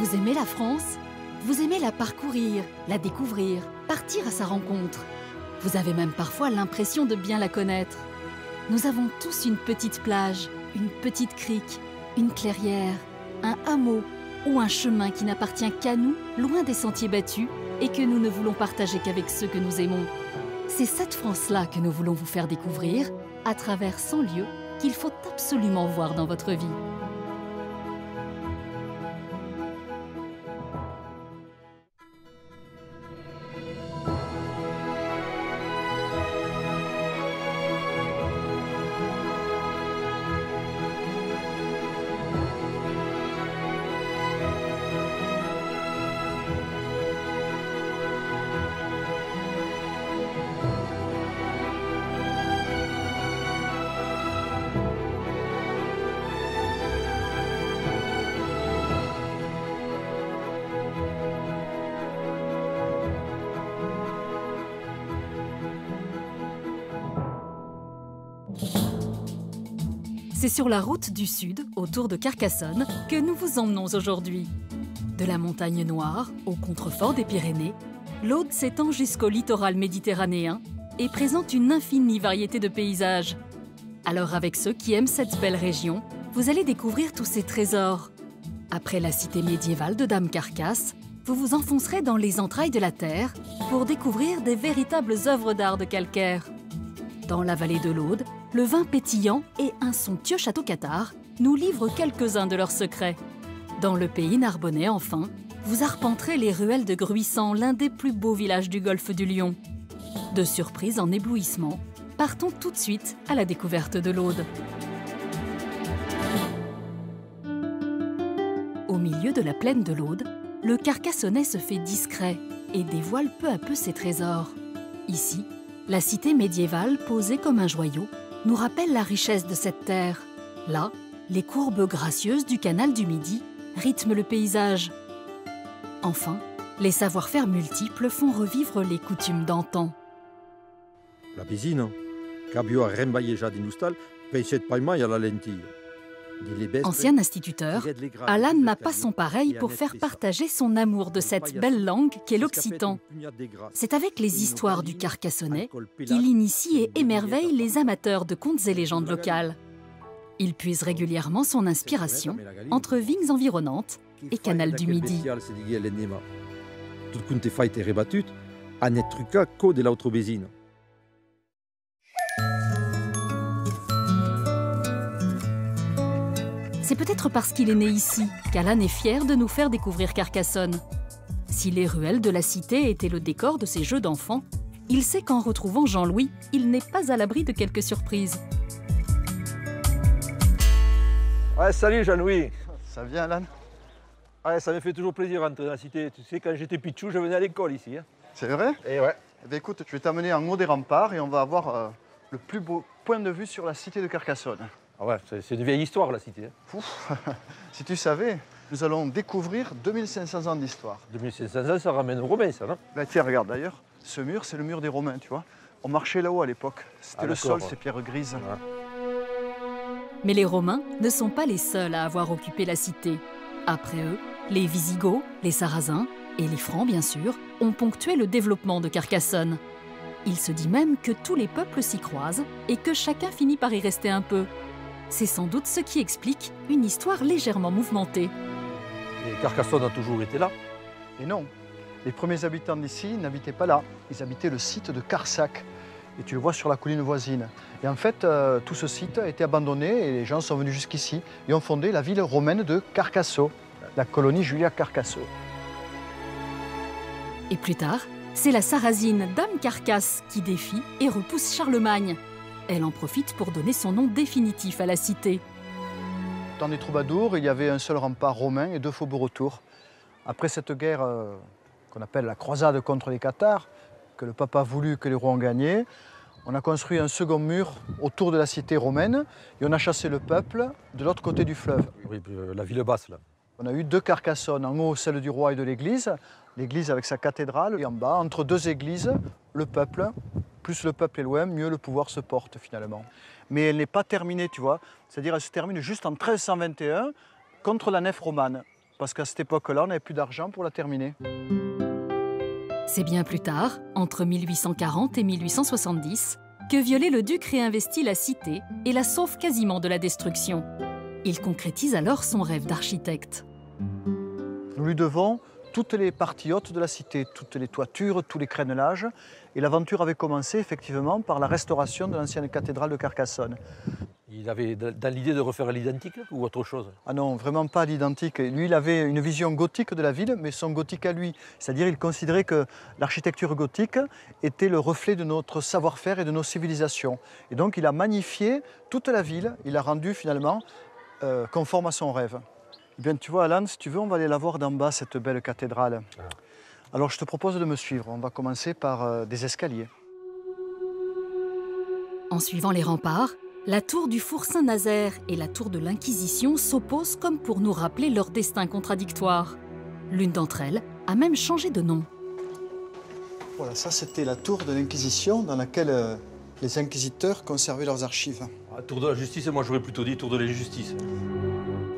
Vous aimez la France? Vous aimez la parcourir, la découvrir, partir à sa rencontre? Vous avez même parfois l'impression de bien la connaître. Nous avons tous une petite plage, une petite crique, une clairière, un hameau ou un chemin qui n'appartient qu'à nous, loin des sentiers battus, et que nous ne voulons partager qu'avec ceux que nous aimons. C'est cette France-là que nous voulons vous faire découvrir à travers 100 lieux qu'il faut absolument voir dans votre vie. Sur la route du Sud, autour de Carcassonne, que nous vous emmenons aujourd'hui. De la montagne noire au contrefort des Pyrénées, l'Aude s'étend jusqu'au littoral méditerranéen et présente une infinie variété de paysages. Alors avec ceux qui aiment cette belle région, vous allez découvrir tous ces trésors. Après la cité médiévale de Dame Carcasse, vous vous enfoncerez dans les entrailles de la terre pour découvrir des véritables œuvres d'art de calcaire. Dans la vallée de l'Aude, le vin pétillant et un somptueux château cathare nous livrent quelques-uns de leurs secrets. Dans le pays narbonnais, enfin, vous arpenterez les ruelles de Gruissant, l'un des plus beaux villages du golfe du Lion. De surprise en éblouissement, partons tout de suite à la découverte de l'Aude. Au milieu de la plaine de l'Aude, le Carcassonnais se fait discret et dévoile peu à peu ses trésors. Ici, la cité médiévale, posée comme un joyau, nous rappelle la richesse de cette terre. Là, les courbes gracieuses du canal du Midi rythment le paysage. Enfin, les savoir-faire multiples font revivre les coutumes d'antan. La piscine, cabio a rembaillé jardin ustal, peixet paimai à la lentille. Ancien instituteur, Alan n'a pas son pareil pour faire partager son amour de cette belle langue qu'est l'occitan. C'est avec les histoires du Carcassonnais qu'il initie et émerveille les amateurs de contes et légendes locales. Il puise régulièrement son inspiration entre vignes environnantes et canal du Midi. C'est peut-être parce qu'il est né ici qu'Alan est fier de nous faire découvrir Carcassonne. Si les ruelles de la cité étaient le décor de ses jeux d'enfants, il sait qu'en retrouvant Jean-Louis, il n'est pas à l'abri de quelques surprises. Ouais, salut Jean-Louis Ça vient Alan? Ouais, ça me fait toujours plaisir d'entrer dans la cité. Tu sais, quand j'étais pichou, je venais à l'école ici. Hein. C'est vrai? Et ouais. Eh bien, écoute, je vais t'amener en haut des remparts et on va avoir euh, le plus beau point de vue sur la cité de Carcassonne. Ah ouais, c'est une vieille histoire la cité. Hein. Ouf, si tu savais, nous allons découvrir 2500 ans d'histoire. 2500 ans, ça ramène aux Romains, ça, non? Là, tiens, regarde d'ailleurs, ce mur, c'est le mur des Romains, tu vois. On marchait là-haut à l'époque. C'était Ah, le sol, ouais. ces pierres grises. Mais les Romains ne sont pas les seuls à avoir occupé la cité. Après eux, les Visigoths, les Sarrasins et les Francs, bien sûr, ont ponctué le développement de Carcassonne. Il se dit même que tous les peuples s'y croisent et que chacun finit par y rester un peu. C'est sans doute ce qui explique une histoire légèrement mouvementée. Et Carcassonne a toujours été là. Et non, les premiers habitants d'ici n'habitaient pas là. Ils habitaient le site de Carsac. Et tu le vois sur la colline voisine. Et en fait, euh, tout ce site a été abandonné et les gens sont venus jusqu'ici et ont fondé la ville romaine de Carcasso, la colonie Julia Carcasso. Et plus tard, c'est la Sarrasine Dame Carcasse qui défie et repousse Charlemagne. Elle en profite pour donner son nom définitif à la cité. Dans les troubadours, il y avait un seul rempart romain et deux faubourgs autour. Après cette guerre euh, qu'on appelle la croisade contre les Cathares, que le pape a voulu que les rois ont gagné, on a construit un second mur autour de la cité romaine et on a chassé le peuple de l'autre côté du fleuve. Oui, euh, la ville basse, là. On a eu deux Carcassonnes, en haut celle du roi et de l'église, l'église avec sa cathédrale, et en bas, entre deux églises, le peuple. Plus le peuple est loin, mieux le pouvoir se porte finalement. Mais elle n'est pas terminée, tu vois. C'est-à-dire elle se termine juste en 1321 contre la nef romane. parce qu'à cette époque-là, on n'avait plus d'argent pour la terminer. C'est bien plus tard, entre 1840 et 1870, que Viollet-le-Duc réinvestit la cité et la sauve quasiment de la destruction. Il concrétise alors son rêve d'architecte. Nous lui devons toutes les parties hautes de la cité, toutes les toitures, tous les crénelages. Et l'aventure avait commencé effectivement par la restauration de l'ancienne cathédrale de Carcassonne. Il avait dans l'idée de refaire l'identique ou autre chose? Ah non, vraiment pas l'identique. Lui, il avait une vision gothique de la ville, mais son gothique à lui. C'est-à-dire il considérait que l'architecture gothique était le reflet de notre savoir-faire et de nos civilisations. Et donc il a magnifié toute la ville, il a rendu finalement euh, conforme à son rêve. Eh bien, tu vois, Alan, si tu veux, on va aller la voir d'en bas, cette belle cathédrale. Ah. Alors, je te propose de me suivre. On va commencer par euh, des escaliers. En suivant les remparts, la tour du Four Saint-Nazaire et la tour de l'Inquisition s'opposent comme pour nous rappeler leur destin contradictoire. L'une d'entre elles a même changé de nom. Voilà, ça c'était la tour de l'Inquisition dans laquelle euh, les inquisiteurs conservaient leurs archives. Ah, tour de la justice, moi j'aurais plutôt dit tour de l'injustice.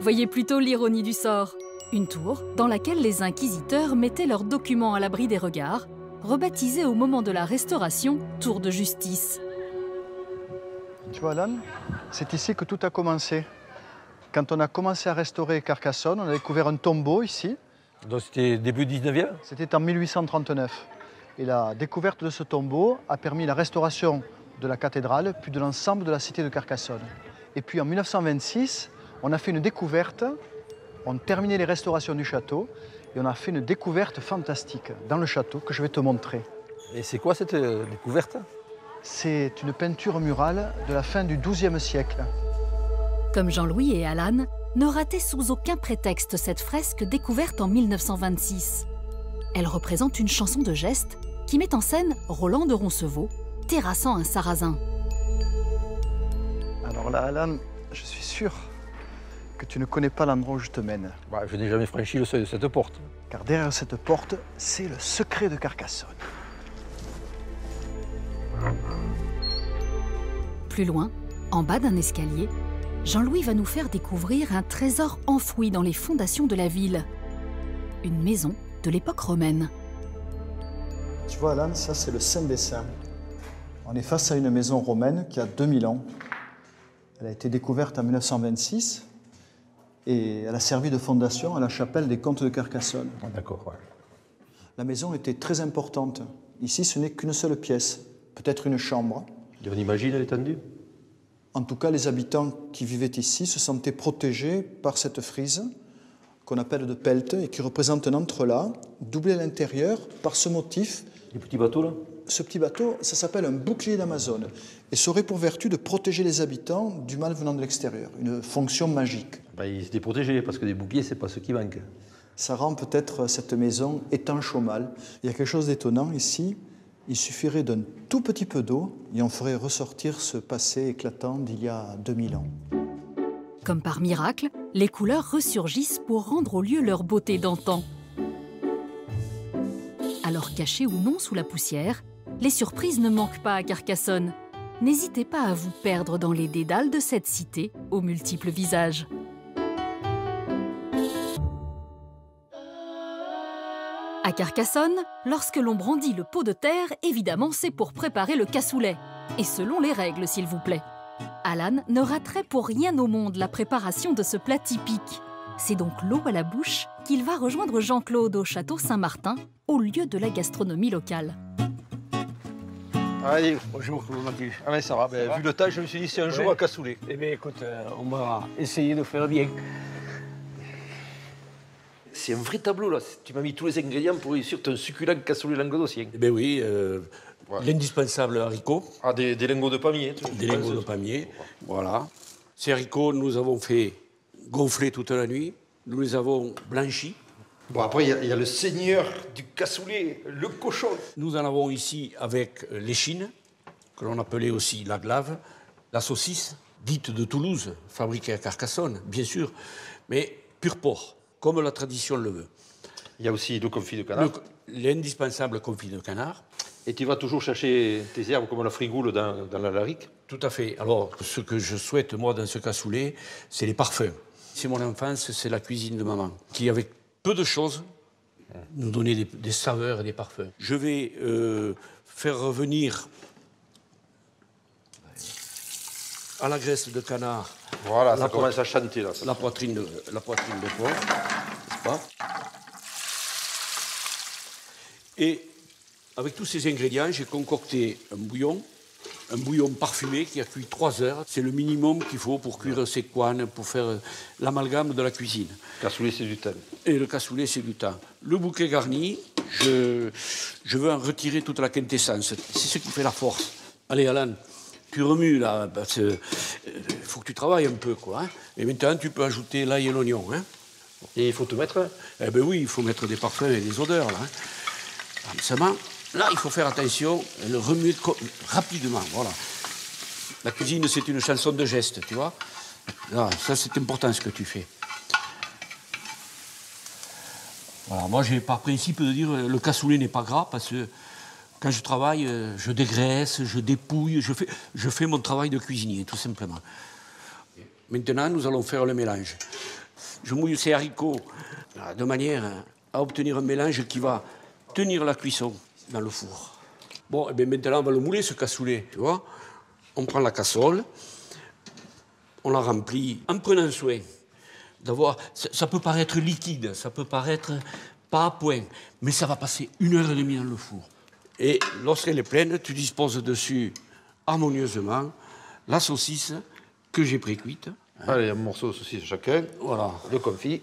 Voyez plutôt l'ironie du sort. Une tour dans laquelle les inquisiteurs mettaient leurs documents à l'abri des regards, rebaptisée au moment de la Restauration Tour de justice. Tu vois, Alan, c'est ici que tout a commencé. Quand on a commencé à restaurer Carcassonne, on a découvert un tombeau ici. Donc c'était début 19e C'était en 1839. Et la découverte de ce tombeau a permis la restauration de la cathédrale, puis de l'ensemble de la cité de Carcassonne. Et puis en 1926, on a fait une découverte, on a terminé les restaurations du château, et on a fait une découverte fantastique dans le château que je vais te montrer. Et c'est quoi cette euh, découverte? C'est une peinture murale de la fin du XIIe siècle. Comme Jean-Louis et Alan, ne ratez sous aucun prétexte cette fresque découverte en 1926. Elle représente une chanson de geste qui met en scène Roland de Roncevaux terrassant un sarrasin. Alors là, Alan, je suis sûr que tu ne connais pas l'endroit où je te mène. Bah, je n'ai jamais franchi le seuil de cette porte. Car derrière cette porte, c'est le secret de Carcassonne. Plus loin, en bas d'un escalier, Jean-Louis va nous faire découvrir un trésor enfoui dans les fondations de la ville. Une maison de l'époque romaine. Tu vois, Alan, ça c'est le Saint des Saints. On est face à une maison romaine qui a 2000 ans. Elle a été découverte en 1926 et elle a servi de fondation à la chapelle des comtes de Carcassonne. Ah, d'accord, La maison était très importante. Ici, ce n'est qu'une seule pièce peut-être une chambre. Et on imagine l'étendue En tout cas, les habitants qui vivaient ici se sentaient protégés par cette frise qu'on appelle de pelt et qui représente un entrelac doublé à l'intérieur par ce motif. Les petits bateaux là? Ce petit bateau, ça s'appelle un bouclier d'Amazone et ça aurait pour vertu de protéger les habitants du mal venant de l'extérieur, une fonction magique. Ben, ils étaient protégés parce que des boucliers, c'est pas ce qui manque. Ça rend peut-être cette maison étanche au mal. Il y a quelque chose d'étonnant ici, il suffirait d'un tout petit peu d'eau et on ferait ressortir ce passé éclatant d'il y a 2000 ans. Comme par miracle, les couleurs ressurgissent pour rendre au lieu leur beauté d'antan. Alors cachées ou non sous la poussière, les surprises ne manquent pas à Carcassonne. N'hésitez pas à vous perdre dans les dédales de cette cité aux multiples visages. À Carcassonne, lorsque l'on brandit le pot de terre, évidemment, c'est pour préparer le cassoulet. Et selon les règles, s'il vous plaît. Alan ne raterait pour rien au monde la préparation de ce plat typique. C'est donc l'eau à la bouche qu'il va rejoindre Jean-Claude au château Saint-Martin, au lieu de la gastronomie locale. Allez, bonjour, comment vas-tu? Ah ça va, ben, vu le temps, je me suis dit c'est un jour à cassoulet. Eh bien écoute, euh, on va essayer de faire bien. C'est un vrai tableau, là. Tu m'as mis tous les ingrédients pour réussir ton succulent cassoulet languedocien. Eh bien oui, euh, l'indispensable haricot. Ah, des, lingots de palmier. Des lingots de palmier, voilà. Ces haricots, nous avons fait gonfler toute la nuit. Nous les avons blanchis. Bon, après, il y, a le seigneur du cassoulet, le cochon. Nous en avons ici avec l'échine, que l'on appelait aussi la glave, la saucisse, dite de Toulouse, fabriquée à Carcassonne, bien sûr, mais pur porc comme la tradition le veut. Il y a aussi le confit de canard. L'indispensable confit de canard. Et tu vas toujours chercher tes herbes comme la frigoule dans, dans la larique? Tout à fait. Alors, ce que je souhaite, moi, dans ce cassoulet, c'est les parfums. C'est mon enfance, c'est la cuisine de maman, qui avec peu de choses nous donnait des, des saveurs et des parfums. Je vais euh, faire revenir à la graisse de canard Voilà, ça La commence à chanter là. ça. la poitrine de, la poitrine de porc, n'est-ce pas? Et avec tous ces ingrédients, j'ai concocté un bouillon, un bouillon parfumé qui a cuit 3 heures. C'est le minimum qu'il faut pour cuire ses couanes, pour faire euh, l'amalgame de la cuisine. Cassoulet, c'est du thym. Et le cassoulet, c'est du temps. Le bouquet garni, je, je veux en retirer toute la quintessence. C'est ce qui fait la force. Allez, Alan, tu remues là, parce qu'il faut que tu travailles un peu, quoi. hein. Et maintenant, tu peux ajouter l'ail et l'oignon. Hein. Et il faut tout mettre. Eh bien oui, il faut mettre des parfums et des odeurs, là. hein. Là, il faut faire attention, le remuer rapidement, voilà. La cuisine, c'est une chanson de gestes, tu vois. Là, ça, c'est important ce que tu fais. Voilà, moi, j'ai par principe de dire le cassoulet n'est pas gras parce que quand je travaille, euh, je dégraisse, je dépouille, je fais, je fais mon travail de cuisinier, tout simplement. Maintenant, nous allons faire le mélange. Je mouille ces haricots de manière à obtenir un mélange qui va tenir la cuisson dans le four. Bon, et bien maintenant, on va le mouler, ce cassoulet, tu vois. On prend la casserole, on la remplit en prenant soin d'avoir... Ça, ça peut paraître liquide, ça peut paraître pas à point, mais ça va passer une heure et demie dans le four. Et lorsqu'elle est pleine, tu disposes dessus harmonieusement la saucisse que j'ai précuite. Allez, un morceau de saucisse chacun. Voilà. Le confit.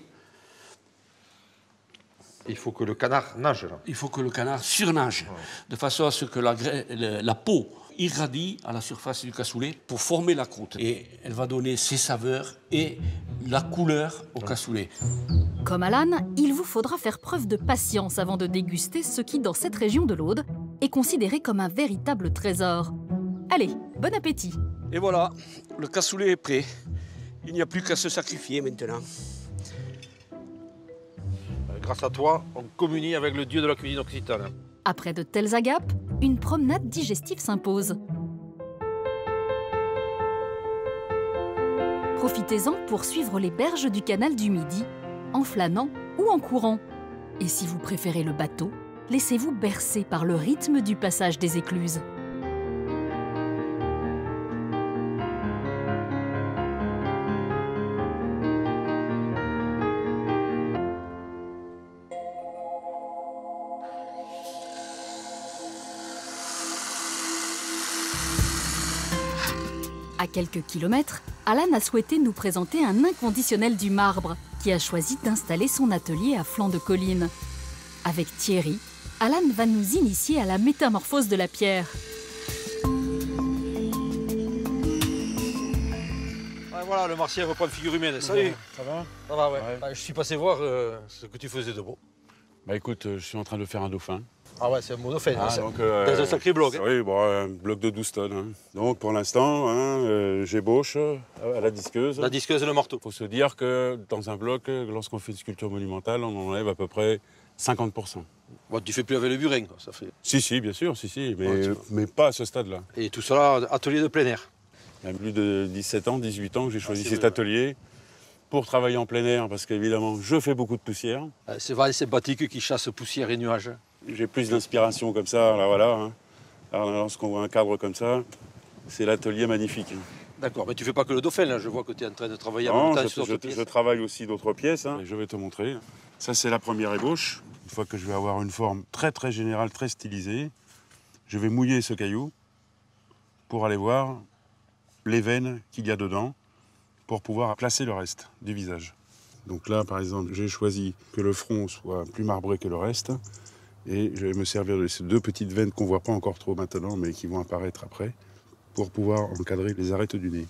Il faut que le canard nage là. Il faut que le canard surnage, de façon à ce que la peau irradie à la surface du cassoulet pour former la croûte. Et elle va donner ses saveurs et la couleur au cassoulet. Comme Alan, il vous faudra faire preuve de patience avant de déguster ce qui, dans cette région de l'Aude, est considéré comme un véritable trésor. Allez, bon appétit Et voilà, le cassoulet est prêt. Il n'y a plus qu'à se sacrifier maintenant. Grâce à toi, on communie avec le dieu de la cuisine occitane. Après de telles agapes, une promenade digestive s'impose. Profitez-en pour suivre les berges du canal du Midi, en flânant ou en courant. Et si vous préférez le bateau, laissez-vous bercer par le rythme du passage des écluses. Quelques kilomètres, Alan a souhaité nous présenter un inconditionnel du marbre qui a choisi d'installer son atelier à flanc de colline. Avec Thierry, Alan va nous initier à la métamorphose de la pierre. Voilà, le martien reprend figure humaine. Salut. Ça va Ça va, ouais. Ouais. Ah, je suis passé voir euh, ce que tu faisais de beau. Bah écoute, euh, je suis en train de faire un dauphin. Ah ouais, c'est un monophène. Ah, ça. donc, euh, Dans un sacré bloc. hein. Oui, bon, un bloc de 12 tonnes. hein. Donc pour l'instant, hein, euh, j'ébauche euh, à la disqueuse. La disqueuse et le marteau. Il faut se dire que dans un bloc, euh, lorsqu'on fait une sculpture monumentale, on enlève à peu près 50%. Bon, tu fais plus avec le burin, quoi. Ça fait... Si, si, bien sûr, si, si, mais, Ouais, mais pas à ce stade-là. Et tout cela, atelier de plein air. Il y a plus de 17 ans, 18 ans que j'ai choisi c'est cet vrai, ouais. atelier pour travailler en plein air, parce qu'évidemment, je fais beaucoup de poussière. Euh, C'est Val Sympathique qui chasse poussière et nuages. J'ai plus d'inspiration comme ça, là, voilà. hein. Alors, lorsqu'on voit un cadre comme ça, c'est l'atelier magnifique. hein. D'accord, mais tu fais pas que le dauphin, là. Je vois que tu es en train de travailler en Non, même temps je, sur je- pièces. je travaille aussi d'autres pièces. hein. Je vais te montrer. Ça, c'est la première ébauche. Une fois que je vais avoir une forme très très générale, très stylisée, je vais mouiller ce caillou pour aller voir les veines qu'il y a dedans pour pouvoir placer le reste du visage. Donc là, par exemple, j'ai choisi que le front soit plus marbré que le reste. Et je vais me servir de ces deux petites veines qu'on ne voit pas encore trop maintenant, mais qui vont apparaître après, pour pouvoir encadrer les arêtes du nez.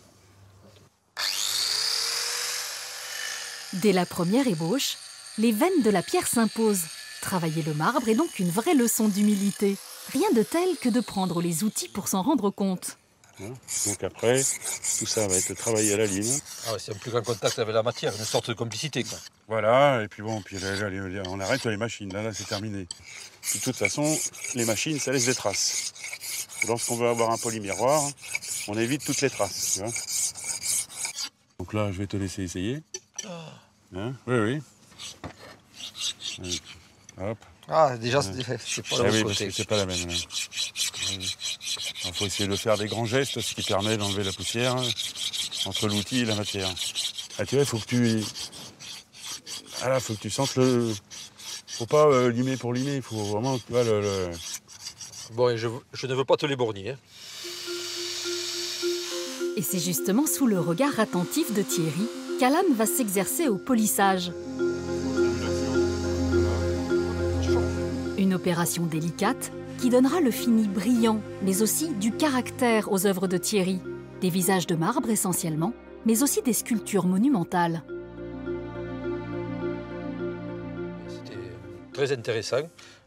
Dès la première ébauche, les veines de la pierre s'imposent. Travailler le marbre est donc une vraie leçon d'humilité. Rien de tel que de prendre les outils pour s'en rendre compte. Voilà. Donc après, tout ça va être travaillé à la ligne. Ah ouais, c'est un plus grand contact avec la matière, une sorte de complicité. Quoi. Voilà, et puis bon, puis là, là, là, on arrête les machines, là, c'est terminé. De toute façon, les machines, ça laisse des traces. Lorsqu'on veut avoir un polymiroir, on évite toutes les traces. tu vois. Donc là, je vais te laisser essayer. Hein? Oui, oui. Hop. Ah, déjà, c'est pas Ah la oui, même c'est pas la même. Il faut essayer de faire des grands gestes, ce qui permet d'enlever la poussière hein, entre l'outil et la matière. Ah, tu vois, il faut que tu. Ah là, faut que tu sentes le. Faut pas euh, limer pour limer, il faut vraiment, tu vois, le. le- Bon, et je, je ne veux pas te l'éborgner. Hein. Et c'est justement sous le regard attentif de Thierry qu'Alan va s'exercer au polissage. Une opération délicate qui donnera le fini brillant, mais aussi du caractère aux œuvres de Thierry. Des visages de marbre essentiellement, mais aussi des sculptures monumentales. C'était très intéressant.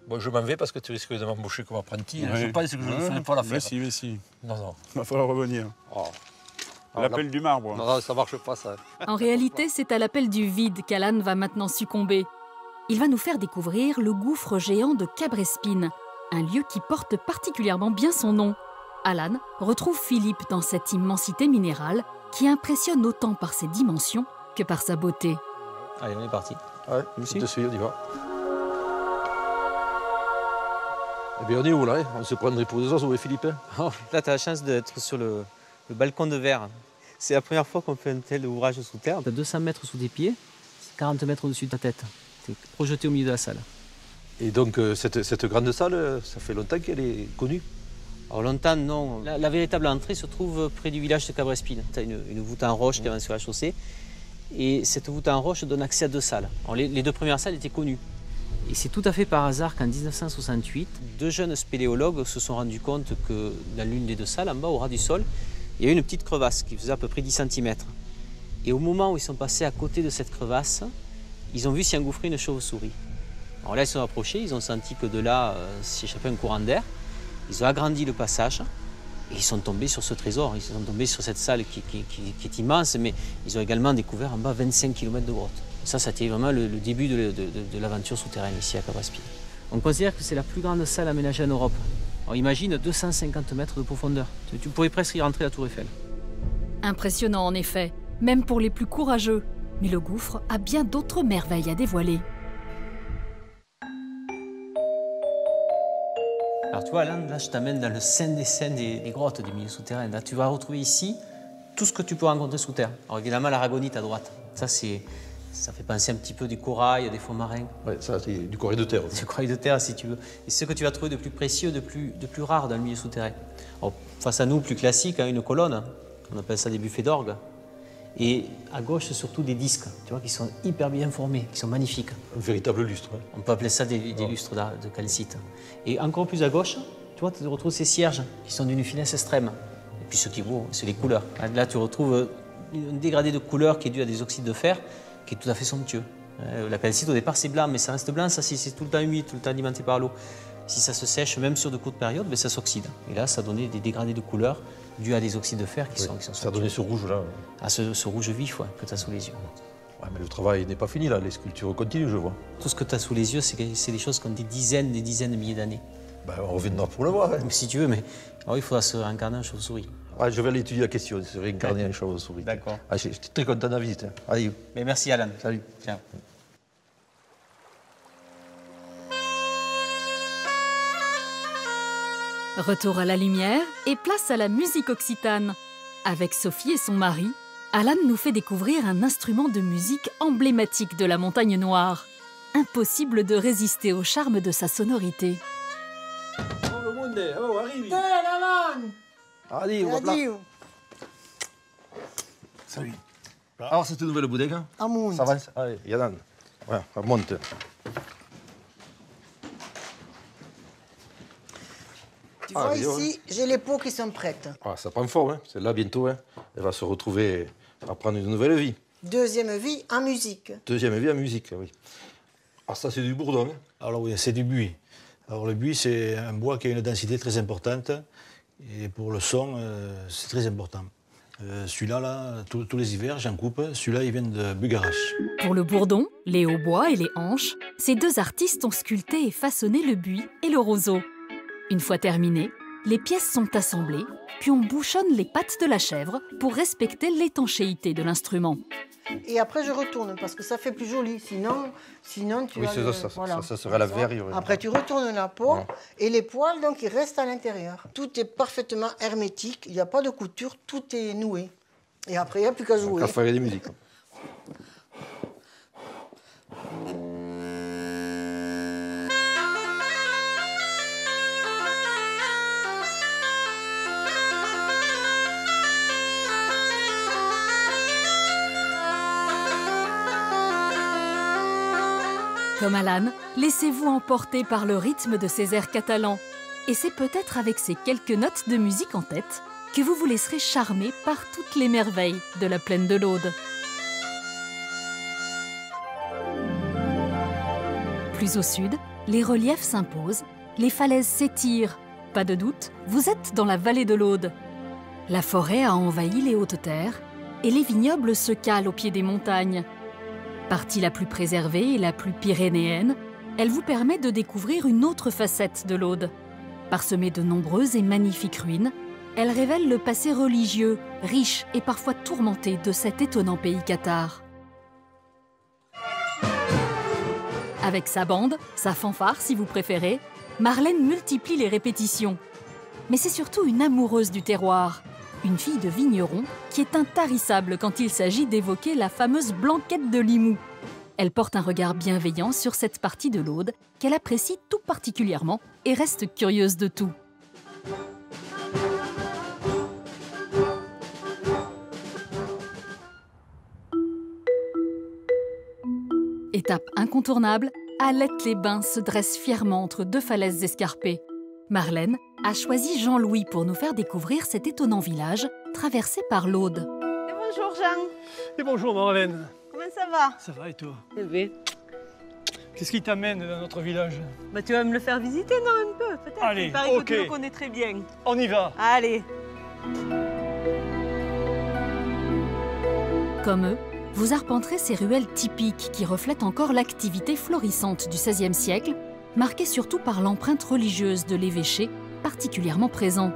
Bon, je m'en vais parce que tu risques de m'embaucher comme apprenti. Je Ouais. pense que je ne ferai pas l'affaire. Mais si, mais si. Non, non. Il va falloir revenir. Oh. L'appel du marbre. Non, non, ça marche pas, ça. En réalité, c'est à l'appel du vide qu'Alan va maintenant succomber. Il va nous faire découvrir le gouffre géant de Cabrespine, un lieu qui porte particulièrement bien son nom. Alan retrouve Philippe dans cette immensité minérale qui impressionne autant par ses dimensions que par sa beauté. Allez, on est parti. Ouais, Aussi de suite, on y va. Eh bien, on est où, là hein? On se prendrait pour des oiseaux, et Philippe hein? Oh, là, tu as la chance d'être sur le, le balcon de verre. C'est la première fois qu'on fait un tel ouvrage sous terre. Tu as 200 mètres sous tes pieds, 40 mètres au-dessus de ta tête. Tu es projeté au milieu de la salle. Et donc, euh, cette, cette grande salle, euh, ça fait longtemps qu'elle est connue Alors longtemps, non. La, la véritable entrée se trouve près du village de Cabrespine. Tu as une, une voûte en roche qui avance sur la chaussée. Et cette voûte en roche donne accès à deux salles. Alors, les, les deux premières salles étaient connues. Et c'est tout à fait par hasard qu'en 1968, deux jeunes spéléologues se sont rendus compte que dans l'une des deux salles, en bas, au ras du sol, il y avait une petite crevasse qui faisait à peu près 10 cm. Et au moment où ils sont passés à côté de cette crevasse, ils ont vu s'y engouffrer une chauve-souris. Alors là, ils se sont approchés, ils ont senti que de là euh, s'échappait un courant d'air. Ils ont agrandi le passage et ils sont tombés sur ce trésor. Ils sont tombés sur cette salle qui, qui- qui- qui est immense, mais ils ont également découvert en bas 25 km de grotte. Ça, été vraiment le, le début de, de- de- de l'aventure souterraine ici à Cabrespine. On considère que c'est la plus grande salle aménagée en Europe. Alors imagine 250 mètres de profondeur. Tu, tu pourrais presque y rentrer à la Tour Eiffel. Impressionnant en effet, même pour les plus courageux. Mais le gouffre a bien d'autres merveilles à dévoiler. Alors tu vois, là, là je t'amène dans le sein des scènes des, des grottes des milieux souterrains. Là, tu vas retrouver ici tout ce que tu peux rencontrer sous terre. Alors évidemment, l'aragonite à droite. Ça, c'est, ça fait penser un petit peu des corails, des fonds marins. Ouais, ça, c'est du courrier de terre. Du corail de terre, si tu veux. Et c'est ce que tu vas trouver de plus précieux, de plus, de plus rare dans le milieu souterrain. Alors, face à nous, plus classique, hein, une colonne. On appelle ça des buffets d'orgue. Et à gauche, surtout des disques, tu vois, qui sont hyper bien formés, qui sont magnifiques. Un véritable lustre. hein. On peut appeler ça des, des lustres de calcite. Et encore plus à gauche, tu vois, tu retrouves ces cierges qui sont d'une finesse extrême. Et puis ce qui beau, c'est les couleurs. Là, tu retrouves euh, un dégradé de couleur qui est dû à des oxydes de fer, qui est tout à fait somptueux. Euh, La calcite, au départ, c'est blanc, mais ça reste blanc, ça, si c'est tout le temps humide, tout le temps alimenté par l'eau. Si ça se sèche, même sur de courtes périodes, ben, ça s'oxyde. Et là, ça donnait des dégradés de couleur dus à des oxydes de fer qui sont, qui sont Ça a donné ce rouge là. À ce, ce rouge vif ouais, que tu as sous les yeux. Ouais, mais le travail n'est pas fini là, les sculptures continuent, je vois. Tout ce que tu as sous les yeux, c'est des choses qui ont des dizaines, des dizaines de milliers d'années. Ben, on reviendra pour le voir. hein. Si tu veux, mais alors, il faudra se réincarner en chauve-souris. Ouais, je vais aller étudier la question, c'est réincarner un chauve-souris. D'accord. Ah, J'étais très content de la visite. hein. Allez, Mais merci Alan. salut. Ciao. Retour à la lumière et place à la musique occitane. Avec Sophie et son mari, Alan nous fait découvrir un instrument de musique emblématique de la montagne noire. Impossible de résister au charme de sa sonorité. Oh, oh. Salut. Alors, cette nouvelle bodega Ça va Allez, Yann. Voilà, on monte. Tu Ah, vois ici, j'ai les pots qui sont prêtes. Ah, ça prend forme, hein. Celle-là, bientôt, hein. elle va se retrouver à prendre une nouvelle vie. Deuxième vie en musique. Deuxième vie en musique, oui. Ah, ça, c'est du bourdon. Hein. Alors oui, c'est du buis. Alors le buis, c'est un bois qui a une densité très importante. Et pour le son, euh, c'est très important. Euh, celui-là, là, tous, tous les hivers, j'en coupe. Celui-là, il vient de Bugarache. Pour le bourdon, les hautbois et les hanches, ces deux artistes ont sculpté et façonné le buis et le roseau. Une fois terminées, les pièces sont assemblées, puis on bouchonne les pattes de la chèvre pour respecter l'étanchéité de l'instrument. Et après, je retourne parce que ça fait plus joli. Sinon, sinon tu Oui, le- ça, ça, voilà. ça, ça serait la verre. Après, tu retournes la peau Ouais. et les poils, donc, ils restent à l'intérieur. Tout est parfaitement hermétique. Il n'y a pas de couture. Tout est noué. Et après, il n'y a plus qu'à jouer. Qu'à faire des musiques. Comme Alan, laissez-vous emporter par le rythme de ces airs catalans. Et c'est peut-être avec ces quelques notes de musique en tête que vous vous laisserez charmer par toutes les merveilles de la plaine de l'Aude. Plus au sud, les reliefs s'imposent, les falaises s'étirent. Pas de doute, vous êtes dans la vallée de l'Aude. La forêt a envahi les hautes terres et les vignobles se calent au pied des montagnes. Partie la plus préservée et la plus pyrénéenne, elle vous permet de découvrir une autre facette de l'Aude. Parsemée de nombreuses et magnifiques ruines, elle révèle le passé religieux, riche et parfois tourmenté de cet étonnant pays cathare. Avec sa bande, sa fanfare si vous préférez, Marlène multiplie les répétitions. Mais c'est surtout une amoureuse du terroir, une fille de vigneron qui est intarissable quand il s'agit d'évoquer la fameuse blanquette de Limoux. Elle porte un regard bienveillant sur cette partie de l'Aude qu'elle apprécie tout particulièrement et reste curieuse de tout. Étape incontournable, Alette-les-Bains se dresse fièrement entre deux falaises escarpées. Marlène a choisi Jean-Louis pour nous faire découvrir cet étonnant village traversé par l'Aude. Et bonjour Jean, Et bonjour Marlène, comment ça va? Ça va et toi? Bien, Qu'est-ce qui t'amène dans notre village? Bah, tu vas me le faire visiter, non, un peu, peut-être. Allez, Il paraît ok. que tu le connais très bien. On y va. Allez, Comme eux, vous arpenterez ces ruelles typiques qui reflètent encore l'activité florissante du XVIe siècle, marquée surtout par l'empreinte religieuse de l'évêché, particulièrement présent.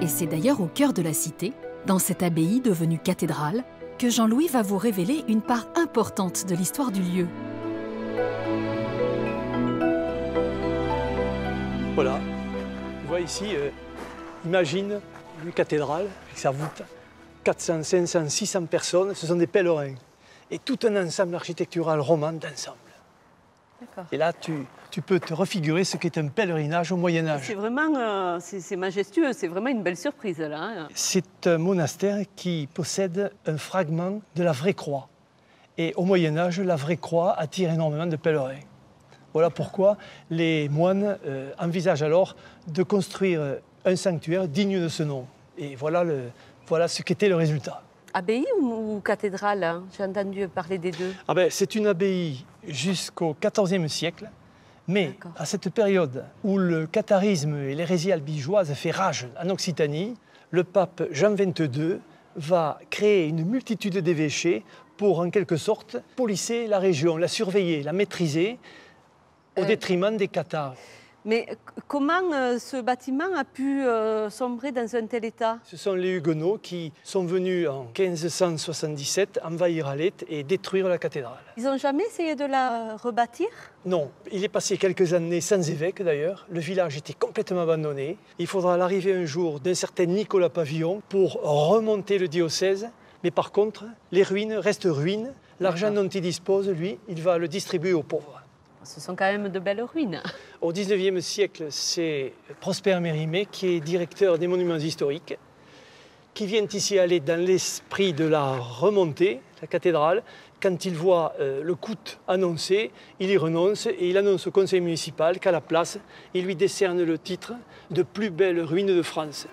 Et c'est d'ailleurs au cœur de la cité, dans cette abbaye devenue cathédrale, que Jean-Louis va vous révéler une part importante de l'histoire du lieu. Voilà, tu vois ici, euh, imagine une cathédrale avec sa voûte, 400, 500, 600 personnes, ce sont des pèlerins. Et tout un ensemble architectural roman d'ensemble. d'accord. Et là, tu, tu peux te refigurer ce qu'est un pèlerinage au Moyen Âge. C'est vraiment, euh, c'est majestueux, c'est vraiment une belle surprise là. hein. C'est un monastère qui possède un fragment de la vraie croix. Et au Moyen Âge, la vraie croix attire énormément de pèlerins. Voilà pourquoi les moines euh, envisagent alors de construire un sanctuaire digne de ce nom. Et voilà, le, voilà ce qu'était le résultat. Abbaye ou, ou cathédrale hein? J'ai entendu parler des deux. Ah ben, c'est une abbaye jusqu'au XIVe siècle, mais à cette période où le catharisme et l'hérésie albigeoise fait rage en Occitanie, le pape Jean XXII va créer une multitude d'évêchés pour, en quelque sorte, polisser la région, la surveiller, la maîtriser, au Euh. détriment des cathares. Mais comment euh, ce bâtiment a pu euh, sombrer dans un tel état? Ce sont les Huguenots qui sont venus en 1577 envahir Alette et détruire la cathédrale. Ils n'ont jamais essayé de la rebâtir? Non, il est passé quelques années sans évêque d'ailleurs. Le village était complètement abandonné. Il faudra l'arrivée un jour d'un certain Nicolas Pavillon pour remonter le diocèse. Mais par contre, les ruines restent ruines. L'argent dont il dispose, lui, il va le distribuer aux pauvres. Ce sont quand même de belles ruines. Au XIXe siècle, c'est Prosper Mérimée qui est directeur des monuments historiques, qui vient ici aller dans l'esprit de la remontée, la cathédrale. Quand il voit euh, le coût annoncé, il y renonce et il annonce au conseil municipal qu'à la place, il lui décerne le titre de plus belle ruine de France.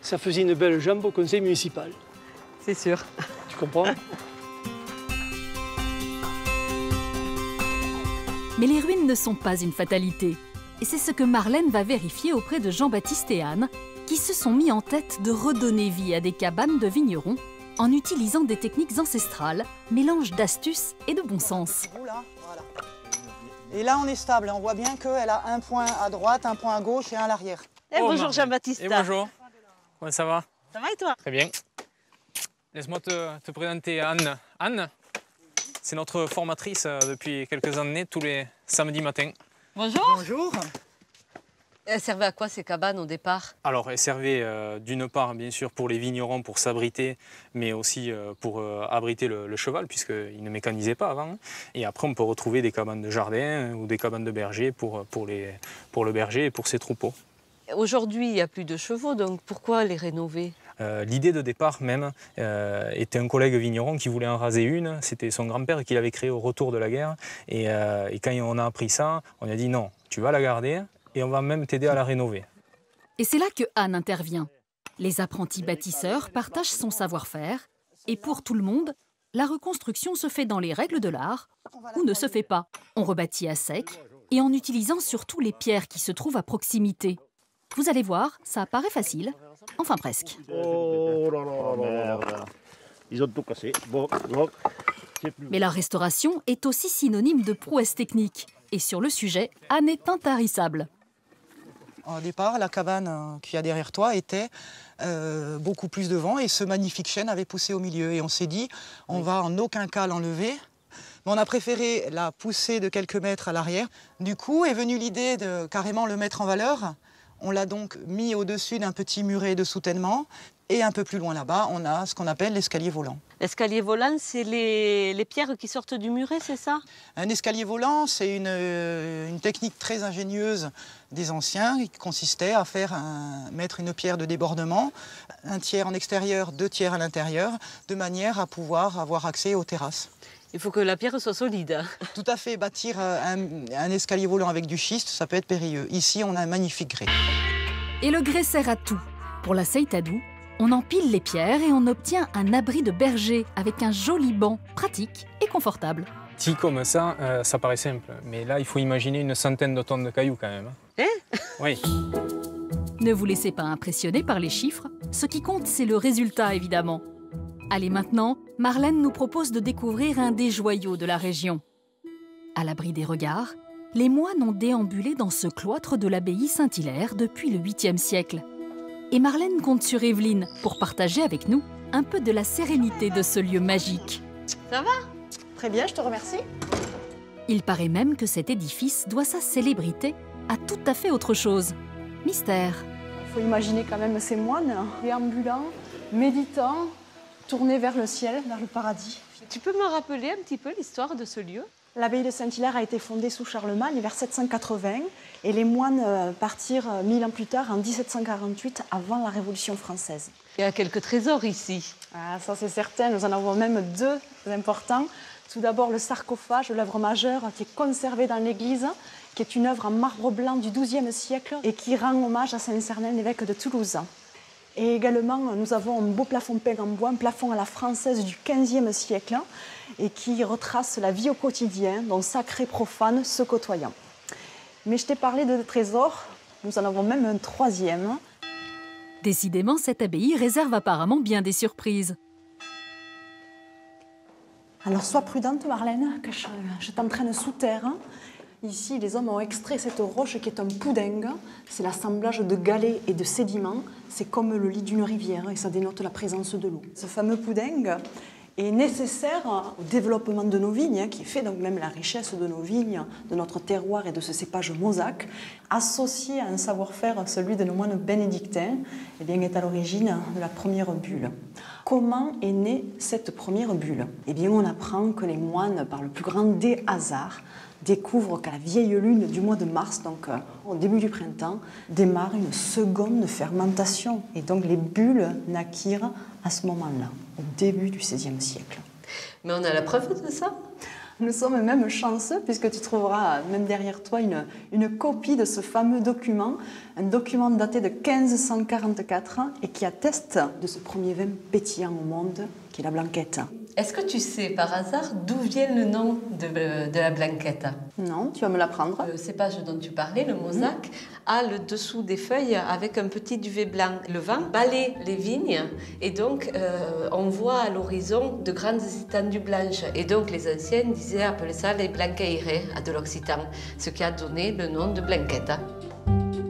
Ça faisait une belle jambe au conseil municipal. C'est sûr. Tu comprends? Mais les ruines ne sont pas une fatalité. Et c'est ce que Marlène va vérifier auprès de Jean-Baptiste et Anne, qui se sont mis en tête de redonner vie à des cabanes de vignerons en utilisant des techniques ancestrales, mélange d'astuces et de bon sens. Oula, voilà. Et là, on est stable. On voit bien qu'elle a un point à droite, un point à gauche et un à l'arrière. Eh, bonjour Jean-Baptiste. Et bonjour. Comment ça va Ça va et toi? Très bien. Laisse-moi te, te présenter Anne. Anne, c'est notre formatrice euh, depuis quelques années, tous les samedis matins. Bonjour. Bonjour. Elles servaient à quoi ces cabanes au départ? Alors, elle servait euh, d'une part, bien sûr, pour les vignerons pour s'abriter, mais aussi euh, pour euh, abriter le, le cheval, puisqu'ils ne mécanisaient pas avant. Et après, on peut retrouver des cabanes de jardin ou des cabanes de berger pour, pour, les, pour le berger et pour ses troupeaux. Aujourd'hui, il n'y a plus de chevaux, donc pourquoi les rénover? L'idée de départ même euh, était un collègue vigneron qui voulait en raser une. C'était son grand-père qui l'avait créé au retour de la guerre. Et, euh, et quand on a appris ça, on a dit non, tu vas la garder et on va même t'aider à la rénover. Et c'est là que Anne intervient. Les apprentis bâtisseurs partagent son savoir-faire et pour tout le monde, la reconstruction se fait dans les règles de l'art ou ne se fait pas. On rebâtit à sec et en utilisant surtout les pierres qui se trouvent à proximité. Vous allez voir, ça paraît facile, enfin presque. Oh là là là là. Ils ont tout cassé. Bon, plus- Mais la restauration est aussi synonyme de prouesse technique. Et sur le sujet, Anne est intarissable. Au départ, la cabane euh, qu'il y a derrière toi était euh, beaucoup plus devant et ce magnifique chêne avait poussé au milieu. Et on s'est dit, on va en aucun cas l'enlever. Mais on a préféré la pousser de quelques mètres à l'arrière. Du coup est venue l'idée de carrément le mettre en valeur. On l'a donc mis au-dessus d'un petit muret de soutènement. Et un peu plus loin là-bas, on a ce qu'on appelle l'escalier volant. L'escalier volant, c'est les, les pierres qui sortent du muret, c'est ça? Un escalier volant, c'est une, euh, une technique très ingénieuse des anciens qui consistait à faire un- mettre une pierre de débordement, un tiers en extérieur, deux tiers à l'intérieur, de manière à pouvoir avoir accès aux terrasses. Il faut que la pierre soit solide. Tout à fait, bâtir euh, un, un escalier volant avec du schiste, ça peut être périlleux. Ici, on a un magnifique grès. Et le grès sert à tout. Pour la Seitadou, on empile les pierres et on obtient un abri de berger avec un joli banc pratique et confortable. Dit comme ça, euh, ça paraît simple. Mais là, il faut imaginer une centaine de tonnes de cailloux quand même. Hein? Oui. Ne vous laissez pas impressionner par les chiffres, ce qui compte c'est le résultat évidemment. Allez maintenant, Marlène nous propose de découvrir un des joyaux de la région. À l'abri des regards, les moines ont déambulé dans ce cloître de l'abbaye Saint-Hilaire depuis le 8e siècle. Et Marlène compte sur Evelyne pour partager avec nous un peu de la sérénité de ce lieu magique. Ça va? Très bien, je te remercie. Il paraît même que cet édifice doit sa célébrité à tout à fait autre chose. Mystère. Il faut imaginer quand même ces moines déambulants, méditants, tournés vers le ciel, vers le paradis. Tu peux me rappeler un petit peu l'histoire de ce lieu? L'abbaye de Saint-Hilaire a été fondée sous Charlemagne vers 780 et les moines euh, partirent euh, mille ans plus tard, en 1748, avant la Révolution française. Il y a quelques trésors ici. Ah, ça c'est certain, nous en avons même deux importants. Tout d'abord le sarcophage, l'œuvre majeure qui est conservée dans l'église, qui est une œuvre en marbre blanc du XIIe siècle et qui rend hommage à Saint-Cernin, l'évêque de Toulouse. Et également, nous avons un beau plafond peint en bois, un plafond à la française du XVe siècle, et qui retrace la vie au quotidien, dont sacré profane se côtoyant. Mais je t'ai parlé de trésors, nous en avons même un troisième. Décidément, cette abbaye réserve apparemment bien des surprises. Alors sois prudente Marlène, que je, je t'entraîne sous terre. Ici, les hommes ont extrait cette roche qui est un poudingue. C'est l'assemblage de galets et de sédiments. C'est comme le lit d'une rivière et ça dénote la présence de l'eau. Ce fameux poudingue est nécessaire au développement de nos vignes, qui fait donc même la richesse de nos vignes, de notre terroir et de ce cépage mosaque, associé à un savoir-faire, celui de nos moines bénédictins, et bien est à l'origine de la première bulle. Comment est née cette première bulle? Eh bien, on apprend que les moines, par le plus grand des hasards, découvrent qu'à la vieille lune du mois de mars, donc euh, au début du printemps, démarre une seconde fermentation. Et donc les bulles naquirent à ce moment-là, au début du XVIe siècle. Mais on a la preuve de ça? Nous sommes même chanceux puisque tu trouveras même derrière toi une, une copie de ce fameux document, un document daté de 1544 et qui atteste de ce premier vin pétillant au monde, qui est la blanquette. Est-ce que tu sais par hasard d'où vient le nom de, de la blanquette? Non, tu vas me l'apprendre. Le cépage dont tu parlais, le mosaque, a le dessous des feuilles avec un petit duvet blanc. Le vent balaie les vignes et donc euh, on voit à l'horizon de grandes étendues blanches. Et donc les anciens disaient appeler ça les blanqueires de l'occitan, ce qui a donné le nom de blanquette.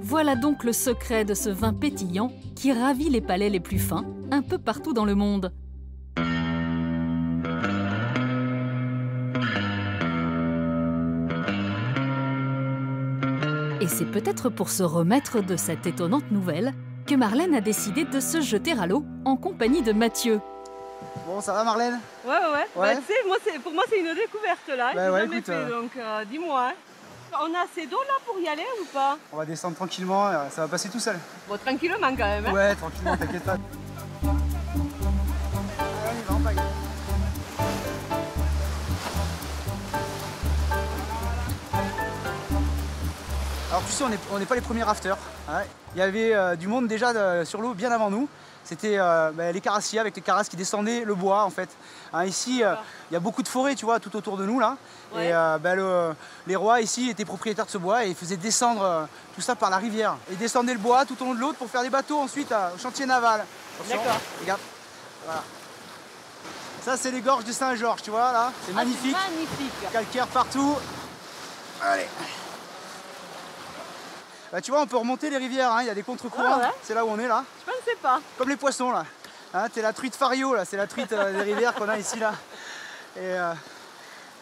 Voilà donc le secret de ce vin pétillant qui ravit les palais les plus fins un peu partout dans le monde. Et c'est peut-être pour se remettre de cette étonnante nouvelle que Marlène a décidé de se jeter à l'eau en compagnie de Mathieu. Bon, ça va Marlène? Ouais, ouais, ouais. Bah, tu sais, moi, pour moi, c'est une découverte là. Bah ouais, jamais écoute, fait, euh, donc euh, dis-moi. hein. On a assez d'eau là pour y aller ou pas? On va descendre tranquillement, euh, ça va passer tout seul. Bon, tranquillement quand même. hein. Ouais, tranquillement, t'inquiète pas. Alors tu sais, on n'est pas les premiers rafters. hein. Il y avait euh, du monde déjà euh, sur l'eau bien avant nous. C'était euh, bah, les carassiers avec les carasses qui descendaient le bois en fait. Hein, ici, euh, il y a beaucoup de forêts, tu vois, tout autour de nous là. Et bah, le- les rois ici étaient propriétaires de ce bois et ils faisaient descendre tout ça par la rivière. Ils descendaient le bois tout au long de l'autre pour faire des bateaux ensuite au chantier naval. D'accord. Regarde. Voilà. Ça, c'est les gorges de Saint-Georges, tu vois là. C'est Ah, magnifique. magnifique. Calcaire partout. Allez. Bah, tu vois, on peut remonter les rivières, hein, il y a des contre-courants. Ah ouais C'est là où on est là. Je pensais pas. Comme les poissons là. Hein, T'es la truite fario là, c'est la truite euh, des rivières qu'on a ici là. Et euh,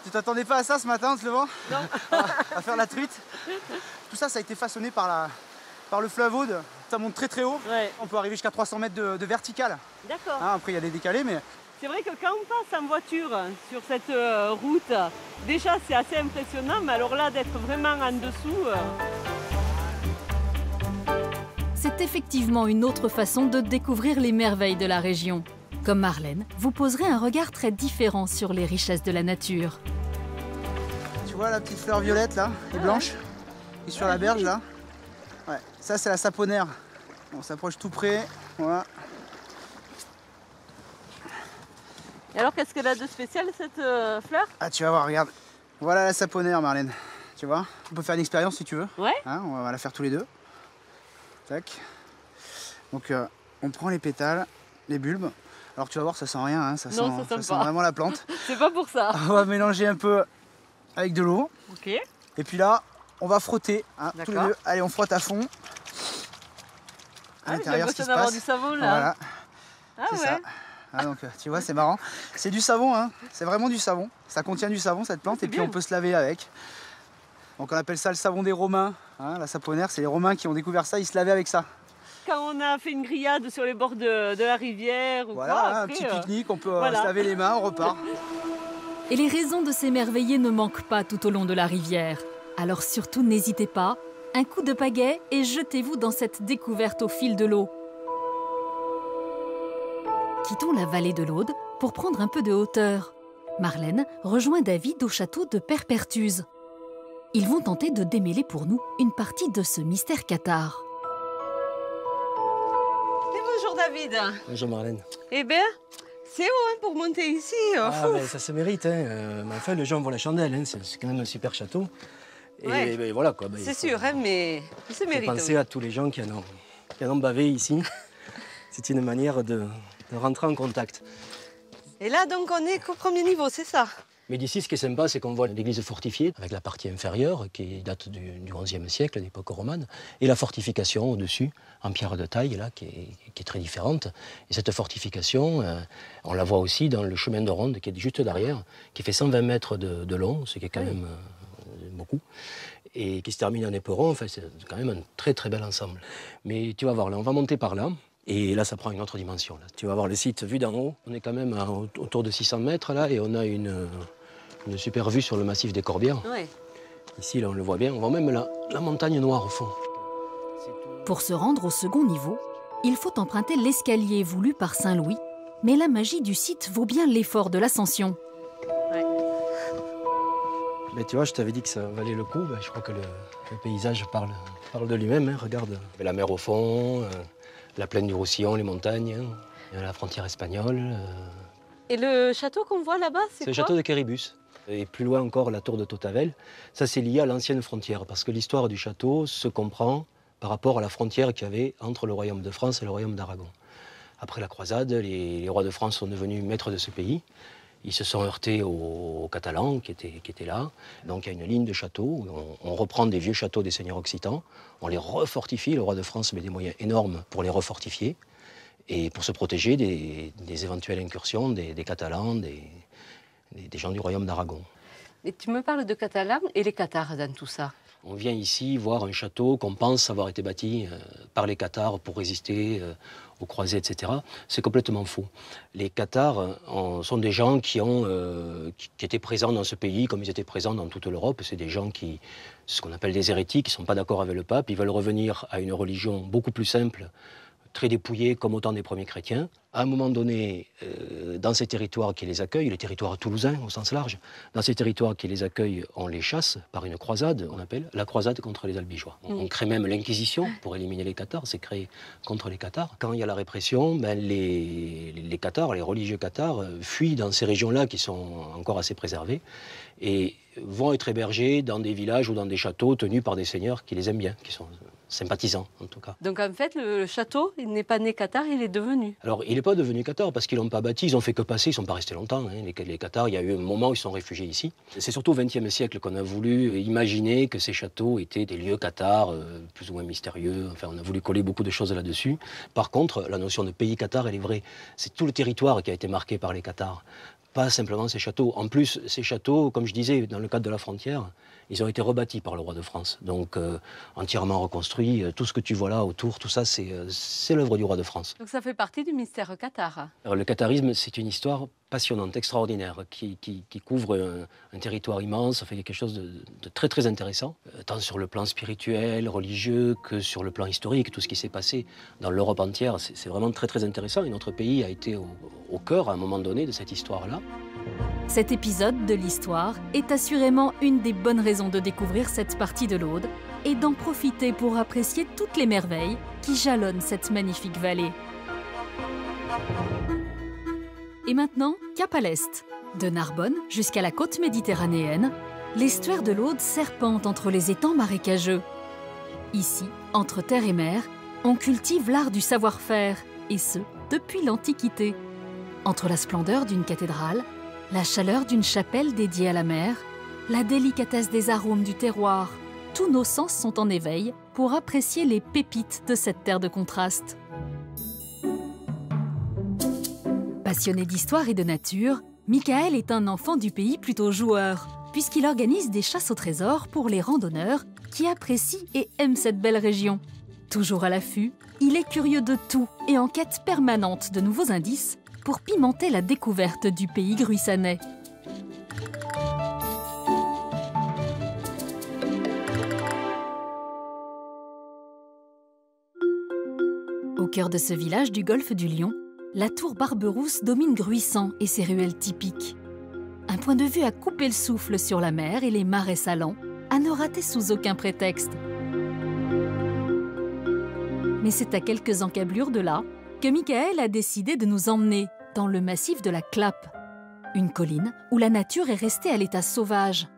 tu t'attendais pas à ça ce matin en te levant Non. à, à faire la truite? Tout ça, ça a été façonné par, la, par le fleuve Aude. Ça monte très très haut. On peut arriver jusqu'à 300 mètres de, de vertical. D'accord. Hein, après, il y a des décalés, mais C'est vrai que quand on passe en voiture sur cette euh, route, déjà c'est assez impressionnant, mais alors là d'être vraiment en dessous. C'est effectivement une autre façon de découvrir les merveilles de la région. Comme Marlène, vous poserez un regard très différent sur les richesses de la nature. tu vois la petite fleur violette là, et blanche, qui est sur la berge là? Ouais, ça c'est la saponaire. On s'approche tout près. Voilà. Et alors qu'est-ce qu'elle a de spécial cette euh, fleur? Ah, tu vas voir, regarde. Voilà la saponaire, Marlène. Tu vois? On peut faire une expérience si tu veux. Ouais. Hein, on va la faire tous les deux. Tac. Donc, euh, on prend les pétales, les bulbes. Alors, tu vas voir, ça sent rien. hein, ça, Non, sent, ça sent vraiment la plante. C'est pas pour ça. on va mélanger un peu avec de l'eau. Ok. Et puis là, on va frotter. hein, tous les D'accord. deux. Allez, on frotte à fond. Ah, À j'ai l'intérieur, ce qui l'impression se d'avoir passe. du savon là. Voilà. Ah c'est ouais. ça. Ah, donc, euh, tu vois, c'est marrant. C'est du savon, hein. c'est vraiment du savon. Ça contient du savon, cette plante, et puis bien. on peut se laver avec. Donc on appelle ça le savon des Romains. Hein, la saponaire, c'est les Romains qui ont découvert ça, ils se lavaient avec ça. Quand on a fait une grillade sur les bords de, de la rivière ou Voilà, quoi, un petit euh, pique-nique, on peut euh, voilà. se laver les mains, on repart. Et les raisons de s'émerveiller ne manquent pas tout au long de la rivière. Alors surtout n'hésitez pas, un coup de pagaie et jetez-vous dans cette découverte au fil de l'eau. Quittons la vallée de l'Aude pour prendre un peu de hauteur. Marlène rejoint David au château de Perpertuse. Ils vont tenter de démêler pour nous une partie de ce mystère cathare. Et bonjour David. Bonjour Marlène. Eh bien, c'est haut hein, pour monter ici. euh, Ah, ben, ça se mérite, hein. euh, mais enfin, les gens voient la chandelle, hein. c'est quand même un super château. Et Ouais. ben, voilà quoi. ben, c'est sûr, hein, mais il se mérite. penser oui. à tous les gens qui en ont, qui en ont bavé ici. C'est une manière de, de rentrer en contact. Et là, donc, on est qu'au premier niveau, c'est ça? Mais d'ici, ce qui est sympa, c'est qu'on voit l'église fortifiée, avec la partie inférieure, qui date du, du XIe siècle, à l'époque romane, et la fortification au-dessus, en pierre de taille, là, qui est, qui est très différente. Et cette fortification, euh, on la voit aussi dans le chemin de ronde, qui est juste derrière, qui fait 120 mètres de, de long, ce qui est quand même euh, beaucoup, et qui se termine en éperon. Enfin, c'est quand même un très très bel ensemble. Mais tu vas voir, là, on va monter par là. Et là, ça prend une autre dimension. Là. Tu vas voir le site vu d'en haut. On est quand même à autour de 600 mètres là, et on a une, une super vue sur le massif des Corbières. Ouais. Ici, là, on le voit bien. On voit même la, la montagne noire au fond. Pour se rendre au second niveau, il faut emprunter l'escalier voulu par Saint-Louis, mais la magie du site vaut bien l'effort de l'ascension. Mais tu vois, je t'avais dit que ça valait le coup. Ben, je crois que le, le paysage parle, parle de lui-même. hein. Regarde, la mer au fond, euh, la plaine du Roussillon, les montagnes, hein. La frontière espagnole. euh, Et le château qu'on voit là-bas, c'est C'est quoi? le château de Kéribus. Et plus loin encore, la tour de Totavel. Ça, c'est lié à l'ancienne frontière, parce que l'histoire du château se comprend par rapport à la frontière qu'il y avait entre le royaume de France et le royaume d'Aragon. Après la croisade, les, rois de France sont devenus maîtres de ce pays. Ils se sont heurtés aux, Catalans qui étaient, là. Donc il y a une ligne de châteaux. On, reprend des vieux châteaux des seigneurs occitans, on les refortifie. Le roi de France met des moyens énormes pour les refortifier et pour se protéger des, éventuelles incursions des, Catalans, des- gens du royaume d'Aragon. Et tu me parles de catalan et les cathares dans tout ça. On vient ici voir un château qu'on pense avoir été bâti euh, par les Cathares pour résister euh, aux croisés, etc. C'est complètement faux. Les Cathares euh, sont des gens qui, ont, qui, qui étaient présents dans ce pays comme ils étaient présents dans toute l'Europe. C'est des gens qui, ce qu'on appelle des hérétiques, qui ne sont pas d'accord avec le pape. Ils veulent revenir à une religion beaucoup plus simple, très dépouillée comme autant des premiers chrétiens. À un moment donné, euh, dans ces territoires qui les accueillent, les territoires toulousains au sens large, dans ces territoires qui les accueillent, on les chasse par une croisade, on appelle la croisade contre les albigeois. On, on crée même l'inquisition pour éliminer les cathares, c'est créé contre les cathares. Quand il y a la répression, ben les, les cathares, les religieux cathares, euh, fuient dans ces régions-là qui sont encore assez préservées et vont être hébergés dans des villages ou dans des châteaux tenus par des seigneurs qui les aiment bien, qui sont sympathisants en tout cas. Donc en fait, le château, il n'est pas né cathare, il est devenu. Alors il n'est pas devenu cathare parce qu'ils l'ont pas bâti, ils ont fait que passer, ils sont pas restés longtemps. hein. Les, les cathares, il y a eu un moment où ils sont réfugiés ici. C'est surtout au XXe siècle qu'on a voulu imaginer que ces châteaux étaient des lieux cathares, euh, plus ou moins mystérieux. Enfin, on a voulu coller beaucoup de choses là-dessus. Par contre, la notion de pays cathare, elle est vraie. C'est tout le territoire qui a été marqué par les cathares pas simplement ces châteaux. En plus, ces châteaux, comme je disais, dans le cadre de la frontière, ils ont été rebâtis par le roi de France, donc euh, entièrement reconstruits. Euh, Tout ce que tu vois là autour, tout ça, c'est euh, c'est l'œuvre du roi de France. Donc ça fait partie du mystère. Alors, le catharisme, c'est une histoire passionnante, extraordinaire, qui, couvre un, territoire immense, fait quelque chose de, très très intéressant, euh, tant sur le plan spirituel, religieux, que sur le plan historique, tout ce qui s'est passé dans l'Europe entière, c'est c'est vraiment très très intéressant. Et notre pays a été au, au cœur, à un moment donné, de cette histoire-là. Cet épisode de l'histoire est assurément une des bonnes raisons de découvrir cette partie de l'Aude et d'en profiter pour apprécier toutes les merveilles qui jalonnent cette magnifique vallée. Et maintenant, cap à l'est. De Narbonne jusqu'à la côte méditerranéenne, l'estuaire de l'Aude serpente entre les étangs marécageux. Ici, entre terre et mer, on cultive l'art du savoir-faire, et ce, depuis l'Antiquité. Entre la splendeur d'une cathédrale, la chaleur d'une chapelle dédiée à la mer, la délicatesse des arômes du terroir, tous nos sens sont en éveil pour apprécier les pépites de cette terre de contraste. Passionné d'histoire et de nature, Michael est un enfant du pays plutôt joueur, puisqu'il organise des chasses au trésor pour les randonneurs qui apprécient et aiment cette belle région. Toujours à l'affût, il est curieux de tout et en quête permanente de nouveaux indices pour pimenter la découverte du pays gruissanais. Au cœur de ce village du golfe du Lion, la tour Barberousse domine Gruissant et ses ruelles typiques. Un point de vue à couper le souffle sur la mer et les marais salants, à ne rater sous aucun prétexte. Mais c'est à quelques encablures de là que Michael a décidé de nous emmener dans le massif de la Clappe, une colline où la nature est restée à l'état sauvage,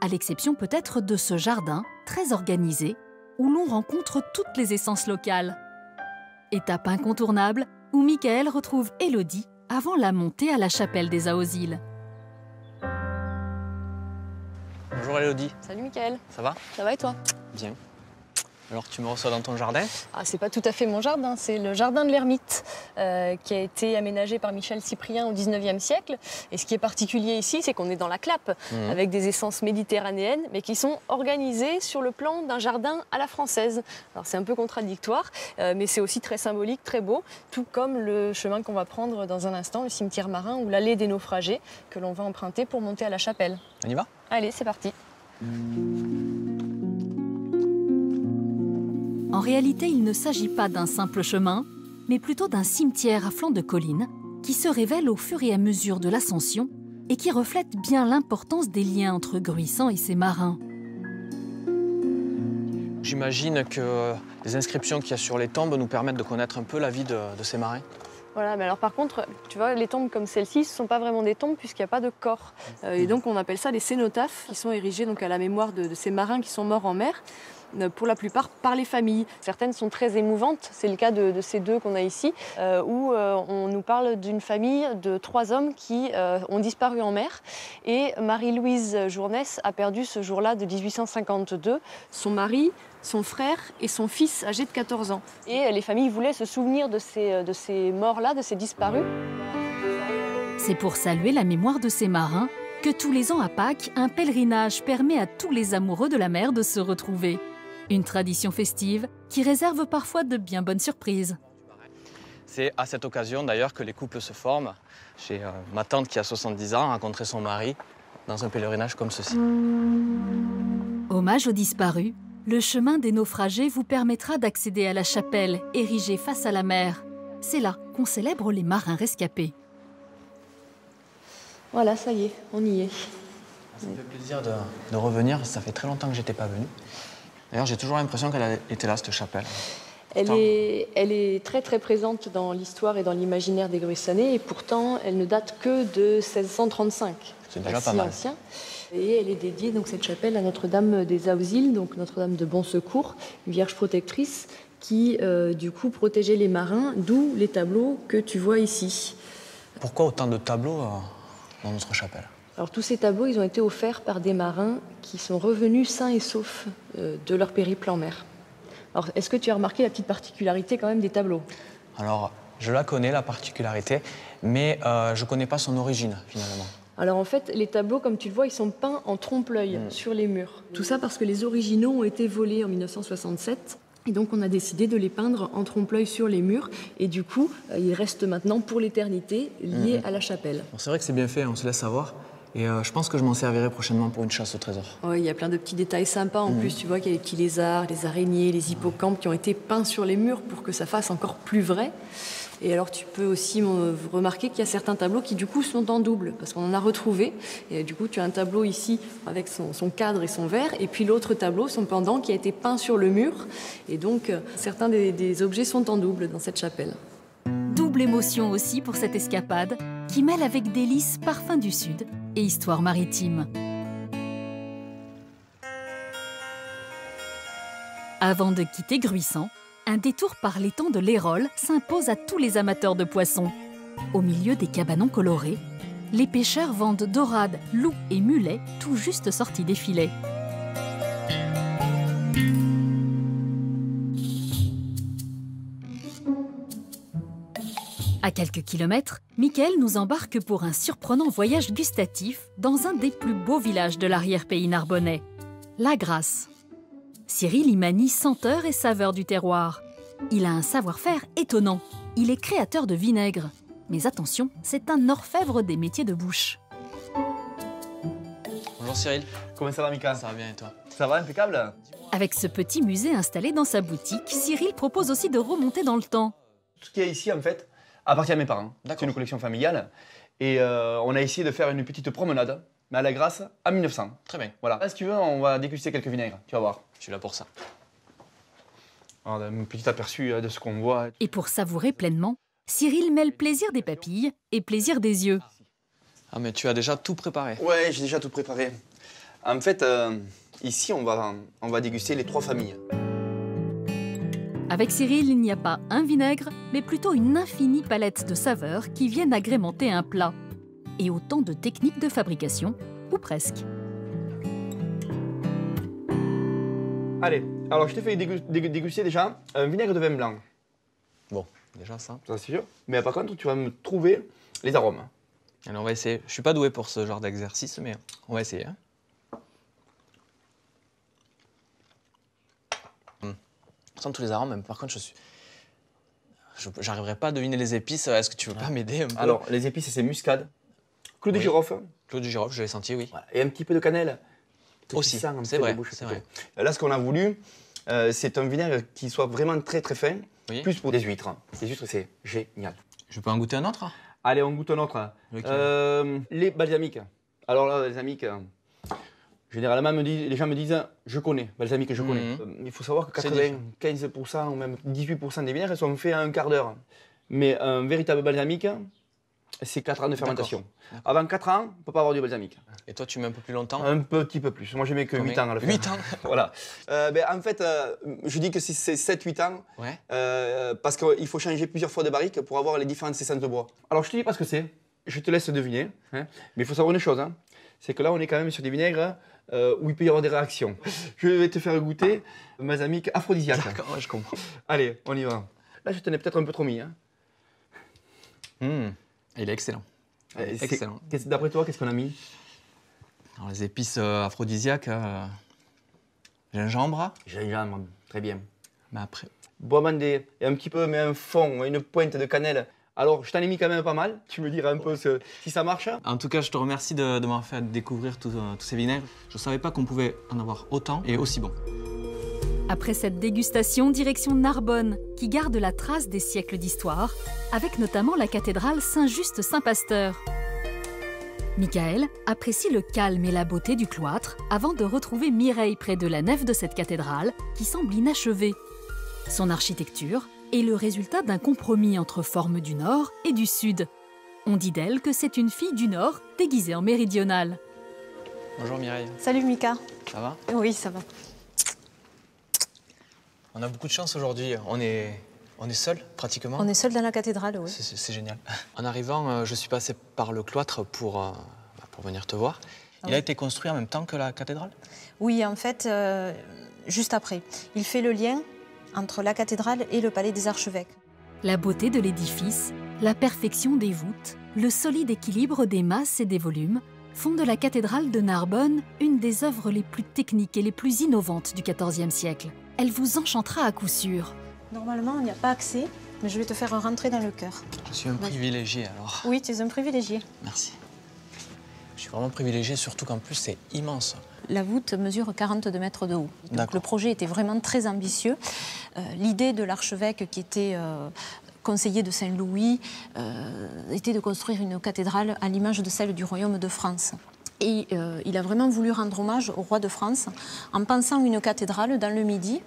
à l'exception peut-être de ce jardin très organisé où l'on rencontre toutes les essences locales. Étape incontournable où Michael retrouve Élodie avant la montée à la chapelle des Aosiles. Bonjour Elodie, Salut Mickaël, ça va? Ça va et toi? Bien. Alors tu me reçois dans ton jardin? Ah, C'est pas tout à fait mon jardin, c'est le jardin de l'ermite euh, qui a été aménagé par Michel Cyprien au 19e siècle. Et ce qui est particulier ici, c'est qu'on est dans la clappe Mhm. avec des essences méditerranéennes, mais qui sont organisées sur le plan d'un jardin à la française. Alors c'est un peu contradictoire, euh, mais c'est aussi très symbolique, très beau, tout comme le chemin qu'on va prendre dans un instant, le cimetière marin ou l'allée des naufragés que l'on va emprunter pour monter à la chapelle. On y va? Allez, c'est parti. En réalité, il ne s'agit pas d'un simple chemin, mais plutôt d'un cimetière à flanc de colline qui se révèle au fur et à mesure de l'ascension et qui reflète bien l'importance des liens entre Gruissant et ses marins. J'imagine que les inscriptions qu'il y a sur les tombes nous permettent de connaître un peu la vie de, de ces marins. Voilà, mais alors par contre, tu vois, les tombes comme celle-ci, ce ne sont pas vraiment des tombes puisqu'il n'y a pas de corps. Euh, et donc on appelle ça des cénotaphes qui sont érigés donc, à la mémoire de, de ces marins qui sont morts en mer, euh, pour la plupart par les familles. Certaines sont très émouvantes, c'est le cas de, ces deux qu'on a ici, euh, où euh, on nous parle d'une famille de trois hommes qui euh, ont disparu en mer. Et Marie-Louise Journès a perdu ce jour-là de 1852 son mari, son frère et son fils âgé de 14 ans. Et les familles voulaient se souvenir de ces, de ces morts-là, de ces disparus. C'est pour saluer la mémoire de ces marins que tous les ans à Pâques, un pèlerinage permet à tous les amoureux de la mer de se retrouver. Une tradition festive qui réserve parfois de bien bonnes surprises. C'est à cette occasion d'ailleurs que les couples se forment. J'ai euh, ma tante qui a 70 ans rencontré son mari dans un pèlerinage comme ceci. Hommage aux disparus, le chemin des naufragés vous permettra d'accéder à la chapelle érigée face à la mer. C'est là qu'on célèbre les marins rescapés. Voilà, ça y est, on y est. Ça me fait plaisir de, de revenir, ça fait très longtemps que j'étais pas venu. D'ailleurs, j'ai toujours l'impression qu'elle été là, cette chapelle. Elle est, elle est très très présente dans l'histoire et dans l'imaginaire des Gruissanais et pourtant elle ne date que de 1635. C'est déjà pas mal. ancien. Et elle est dédiée, donc, cette chapelle, à Notre-Dame des Auxils, donc Notre-Dame de Bon Secours, une vierge protectrice qui, euh, du coup, protégeait les marins, d'où les tableaux que tu vois ici. Pourquoi autant de tableaux euh, dans notre chapelle? Alors tous ces tableaux, ils ont été offerts par des marins qui sont revenus sains et saufs euh, de leur périple en mer. Alors est-ce que tu as remarqué la petite particularité quand même des tableaux? Alors, je la connais, la particularité, mais euh, je connais pas son origine, finalement. Alors en fait, les tableaux, comme tu le vois, ils sont peints en trompe-l'œil sur les murs. Tout ça parce que les originaux ont été volés en 1967. Et donc on a décidé de les peindre en trompe-l'œil sur les murs. Et du coup, euh, ils restent maintenant pour l'éternité liés Mhm. à la chapelle. Bon, c'est vrai que c'est bien fait, on se laisse savoir. Et euh, je pense que je m'en servirai prochainement pour une chasse au trésor. Ouais, il y a plein de petits détails sympas. En Mhm. plus, tu vois qu'il y a les petits lézards, les araignées, les hippocampes qui ont été peints sur les murs pour que ça fasse encore plus vrai. Et alors, tu peux aussi euh, remarquer qu'il y a certains tableaux qui, du coup, sont en double, parce qu'on en a retrouvé. Et du coup, tu as un tableau ici avec son, son cadre et son verre, et puis l'autre tableau, son pendant, qui a été peint sur le mur. Et donc, euh, certains des, des objets sont en double dans cette chapelle. Double émotion aussi pour cette escapade qui mêle avec délices parfums du Sud et histoire maritime. Avant de quitter Gruissant, un détour par l'étang de l'Hérole s'impose à tous les amateurs de poissons. Au milieu des cabanons colorés, les pêcheurs vendent dorades, loups et mulets tout juste sortis des filets. À quelques kilomètres, Michael nous embarque pour un surprenant voyage gustatif dans un des plus beaux villages de l'arrière-pays narbonnais, La Grasse. Cyril y manie senteur et saveur du terroir. Il a un savoir-faire étonnant. Il est créateur de vinaigre. Mais attention, c'est un orfèvre des métiers de bouche. Bonjour Cyril. Comment ça va, Mika Ça va bien et toi? Ça va, impeccable? Avec ce petit musée installé dans sa boutique, Cyril propose aussi de remonter dans le temps. Tout ce qu'il y a ici, en fait, appartient à mes parents. C'est une collection familiale. Et euh, on a essayé de faire une petite promenade, mais à la grâce, à 1900. Très bien. Voilà. Là, si tu veux, on va déguster quelques vinaigres. Tu vas voir. Je suis là pour ça. On a un petit aperçu euh, de ce qu'on voit. Et pour savourer pleinement, Cyril mêle plaisir des papilles et plaisir des yeux. Ah mais tu as déjà tout préparé. Ouais, j'ai déjà tout préparé. En fait, euh, ici, on va, on va déguster les trois familles. Avec Cyril, il n'y a pas un vinaigre, mais plutôt une infinie palette de saveurs qui viennent agrémenter un plat. Et autant de techniques de fabrication, ou presque. Allez, alors je t'ai fait dégu- dégu- déguster déjà un vinaigre de vin blanc. Bon, déjà ça. Ça, c'est sûr. Mais par contre, tu vas me trouver les arômes. Allez, on va essayer. Je suis pas doué pour ce genre d'exercice, mais on va essayer. hein. Tous les arômes, même par contre, je suis. J'arriverai pas à deviner les épices. Est-ce que tu veux pas m'aider Alors, les épices, c'est muscade, clou de Oui. girofle Clou du girofle, je l'ai senti, oui. et un petit peu de cannelle. Tout Aussi, c'est vrai, de c'est vrai. Là, ce qu'on a voulu, euh, c'est un vinaigre qui soit vraiment très très fin, Oui. plus pour des huîtres. Les huîtres, c'est génial. Je peux en goûter un autre? Allez, on goûte un autre. Euh, les balsamiques. Alors là, balsamiques, euh, généralement, me disent- les gens me disent je connais, balsamique, je connais. Mhm. Euh, Il faut savoir que C'est 95% ou même 18% des vinaigres sont faits en un quart d'heure. Mais un véritable balsamique, c'est 4 ans de fermentation. Avant 4 ans, on ne peut pas avoir du balsamique. Et toi, tu mets un peu plus longtemps Un petit peu plus. Moi, je mets que Combien 8 ans à le faire. 8 ans Voilà. Euh, ben, en fait, euh, je dis que c'est- c'est 7-8 ans Ouais. euh, parce qu'il faut changer plusieurs fois de barrique pour avoir les différentes essences de bois. Alors, je te dis pas ce que c'est. Je te laisse deviner. hein. Mais il faut savoir une chose. hein. C'est que là, on est quand même sur des vinaigres euh, où il peut y avoir des réactions. Je vais te faire goûter balsamique aphrodisiaque. D'accord, je comprends. Allez, on y va. Là, je t'en ai peut-être un peu trop mis. hein. Hum, Il est excellent. Euh, Excellent. D'après toi, qu'est-ce qu'on a mis? Alors, les épices euh, aphrodisiaques, euh, gingembre. Gingembre, très bien. Mais après. Bois mandé, et un petit peu, mais un fond, une pointe de cannelle. Alors, je t'en ai mis quand même pas mal. Tu me diras un peu ce- si ça marche. En tout cas, je te remercie de, de m'avoir fait découvrir tous euh, tous ces vinaigres. Je ne savais pas qu'on pouvait en avoir autant et aussi bon. Après cette dégustation, direction Narbonne, qui garde la trace des siècles d'histoire, avec notamment la cathédrale Saint-Just-Saint-Pasteur. Michael apprécie le calme et la beauté du cloître avant de retrouver Mireille près de la nef de cette cathédrale qui semble inachevée. Son architecture est le résultat d'un compromis entre formes du Nord et du Sud. On dit d'elle que c'est une fille du Nord déguisée en méridionale. Bonjour Mireille, Salut Mika. ça va? Oui, ça va. On a beaucoup de chance aujourd'hui. On est, on est seul pratiquement. On est seul dans la cathédrale, oui. C'est- génial. En arrivant, euh, je suis passé par le cloître pour, euh, bah, pour venir te voir. Il a été construit en même temps que la cathédrale? Oui, en fait, euh, juste après. Il fait le lien entre la cathédrale et le palais des archevêques. La beauté de l'édifice, la perfection des voûtes, le solide équilibre des masses et des volumes font de la cathédrale de Narbonne une des œuvres les plus techniques et les plus innovantes du XIVe siècle. Elle vous enchantera à coup sûr. Normalement, il n'y a pas accès, mais je vais te faire rentrer dans le cœur. Je suis un privilégié alors. Oui, tu es un privilégié. Merci. Je suis vraiment privilégié, surtout qu'en plus c'est immense. La voûte mesure 42 mètres de haut. Donc le projet était vraiment très ambitieux. Euh, L'idée de l'archevêque qui était euh, conseiller de Saint-Louis euh, était de construire une cathédrale à l'image de celle du royaume de France. Et il a vraiment voulu rendre hommage au roi de France en pensant une cathédrale dans le Midi,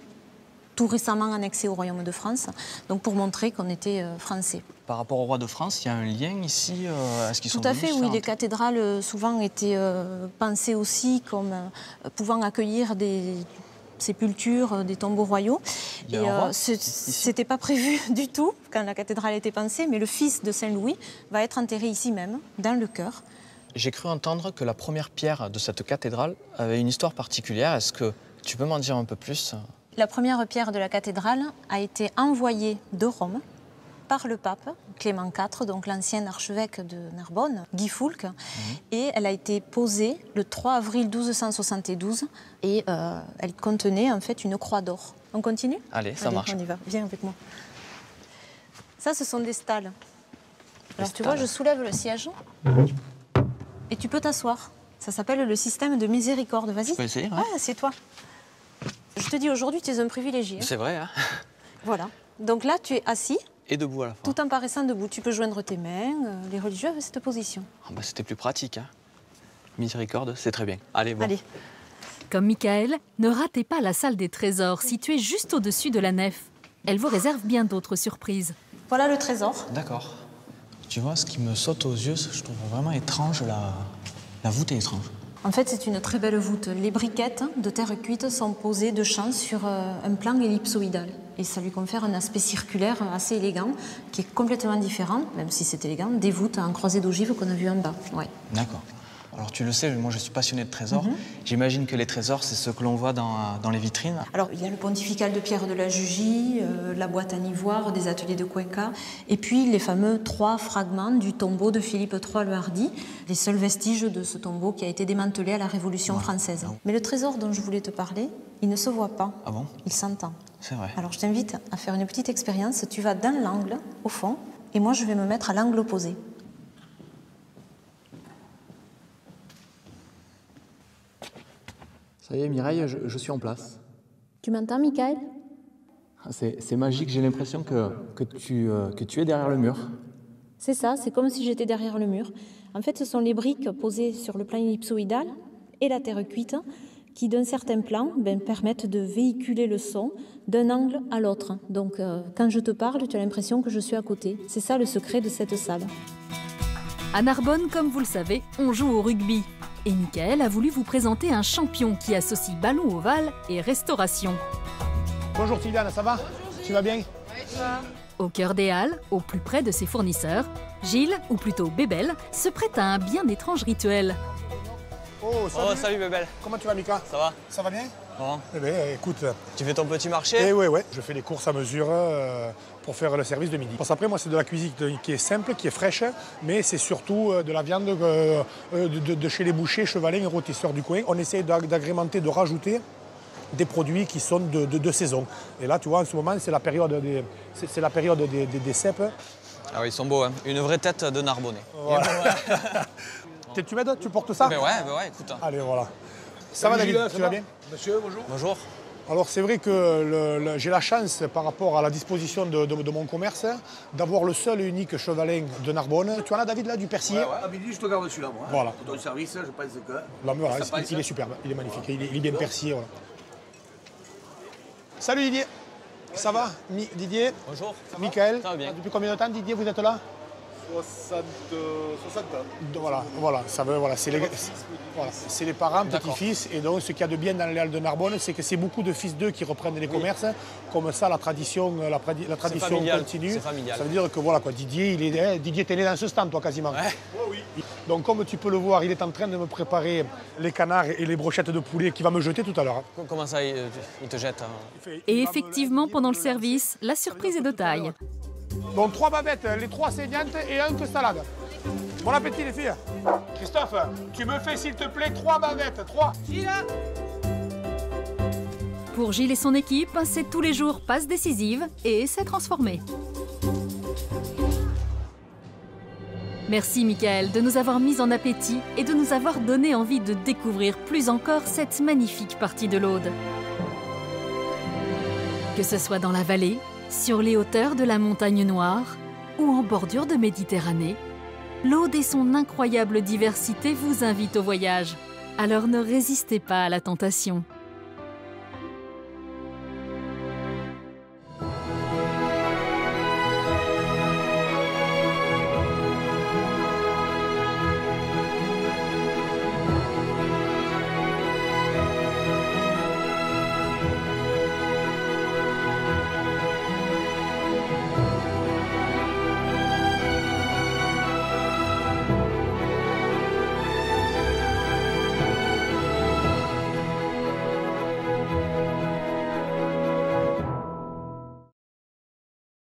tout récemment annexée au royaume de France, donc pour montrer qu'on était euh, français. Par rapport au roi de France, il y a un lien ici euh, Est-ce qu'ils sont Tout à fait, oui. Les cathédrales euh, souvent étaient pensées aussi comme pouvant accueillir des sépultures, des tombeaux royaux. Et euh, ce- c'était pas prévu du tout quand la cathédrale était pensée, mais le fils de Saint-Louis va être enterré ici même, dans le chœur. J'ai cru entendre que la première pierre de cette cathédrale avait une histoire particulière. Est-ce que tu peux m'en dire un peu plus? La première pierre de la cathédrale a été envoyée de Rome par le pape Clément IV, donc l'ancien archevêque de Narbonne, Guy Foulques, Mhm. et elle a été posée le 3 avril 1272 et euh, elle contenait en fait une croix d'or. On continue? Allez, ça marche. On y va, viens avec moi. Ça, ce sont des stalles. Alors tu stalles. vois, je soulève le siège et tu peux t'asseoir. Ça s'appelle le système de miséricorde. Vas-y. Peux essayer, ouais. Ouais, assieds-toi. Je te dis aujourd'hui, tu es un privilégié. hein. C'est vrai, hein Voilà. Donc là, tu es assis, Et debout à la fin. tout en paraissant debout. Tu peux joindre tes mains. euh, Les religieux avaient cette position. Ah bah, C'était plus pratique. Hein. Miséricorde, c'est très bien. Allez, bon. Allez. Comme Michael, ne ratez pas la salle des trésors située juste au-dessus de la nef. Elle vous réserve bien d'autres surprises. Voilà le trésor. D'accord. Tu vois, ce qui me saute aux yeux, je trouve vraiment étrange, la, la voûte est étrange. En fait, c'est une très belle voûte. Les briquettes de terre cuite sont posées de champ sur euh, un plan ellipsoïdal. Et ça lui confère un aspect circulaire assez élégant, qui est complètement différent, même si c'est élégant, des voûtes en croisée d'ogive qu'on a vues en bas. Ouais. D'accord. Alors tu le sais, moi je suis passionné de trésors. Mhm. J'imagine que les trésors, c'est ce que l'on voit dans, dans les vitrines. Alors, il y a le pontifical de Pierre de la Jugie, euh, la boîte en ivoire des ateliers de Cuenca, et puis les fameux trois fragments du tombeau de Philippe III le Hardi, les seuls vestiges de ce tombeau qui a été démantelé à la Révolution française. Mais le trésor dont je voulais te parler, il ne se voit pas, Ah bon? Il s'entend. C'est vrai. Alors, je t'invite à faire une petite expérience. Tu vas dans l'angle, au fond, et moi, je vais me mettre à l'angle opposé. Ça y est, Mireille, je, je suis en place. Tu m'entends, Michael? Ah, C'est c'est magique, j'ai l'impression que, que, tu, euh, que tu es derrière le mur. C'est ça, c'est comme si j'étais derrière le mur. En fait, ce sont les briques posées sur le plan ellipsoïdal et la terre cuite qui, d'un certain plan, ben, permettent de véhiculer le son d'un angle à l'autre. Donc, euh, quand je te parle, tu as l'impression que je suis à côté. C'est ça le secret de cette salle. À Narbonne, comme vous le savez, on joue au rugby. Et Michael a voulu vous présenter un champion qui associe ballon ovale et restauration. Bonjour Sylviane, ça va? Tu vas bien? Au cœur des halles, au plus près de ses fournisseurs, Gilles, ou plutôt Bébel, se prête à un bien étrange rituel. Oh, salut. salut Bébel. Comment tu vas Mika? Ça va Ça va bien? Bon. Eh bien, écoute. Tu fais ton petit marché Eh ouais, ouais. Je fais des courses à mesure euh, pour faire le service de midi. Parce qu'après, moi, c'est de la cuisine qui est simple, qui est fraîche, mais c'est surtout euh, de la viande euh, de, de- de chez les bouchers, chevalins et rôtisseurs du coin. On essaie d'ag- d'agrémenter, de rajouter des produits qui sont de, de- de saison. Et là, tu vois, en ce moment, c'est la période des, c'est- c'est la période des, des- des cèpes. Ah oui, ils sont beaux, hein. Une vraie tête de Narbonnais. T'es- Tu m'aides Tu portes ça? Ben ouais, ben ouais, écoute. Allez, voilà. Ça va, David? Tu ça vas va bien? Monsieur, bonjour. Bonjour. Alors c'est vrai que le- le- j'ai la chance par rapport à la disposition de, de- de mon commerce d'avoir le seul et unique chevalin de Narbonne. Tu en as David là du persillé À midi, je te garde celui-là, moi. Voilà. Pour ton service, je pense que. Là, mais voilà, ça il- est superbe, il est magnifique, il est, il est bien persillé. Voilà. Salut Didier, ça va Mi- Didier Bonjour. Michael, Ça va bien. depuis combien de temps Didier vous êtes là? 60, 60 ans. Voilà, voilà, ça veut, voilà, c'est les, voilà, c'est les parents, petits-fils, et donc ce qu'il y a de bien dans les Halles de Narbonne, c'est que c'est beaucoup de fils d'eux qui reprennent les commerces, comme ça la tradition, euh, la, tradition familial, continue. Ça veut dire que voilà quoi, Didier, il est, eh, Didier, t'es né dans ce stand toi quasiment. Donc comme tu peux le voir, il est en train de me préparer les canards et les brochettes de poulet qu'il va me jeter tout à l'heure. Comment ça, il, il te jette hein? Et effectivement, pendant le service, la surprise est de taille. Donc trois bavettes, les trois saignantes et un que salade. Bon appétit les filles. Christophe, tu me fais s'il te plaît trois bavettes, trois. Pour Gilles et son équipe, c'est tous les jours passe décisive et c'est transformé. Merci Michael de nous avoir mis en appétit et de nous avoir donné envie de découvrir plus encore cette magnifique partie de l'Aude. Que ce soit dans la vallée, sur les hauteurs de la montagne noire ou en bordure de Méditerranée, l'Aude et son incroyable diversité vous invitent au voyage. Alors ne résistez pas à la tentation.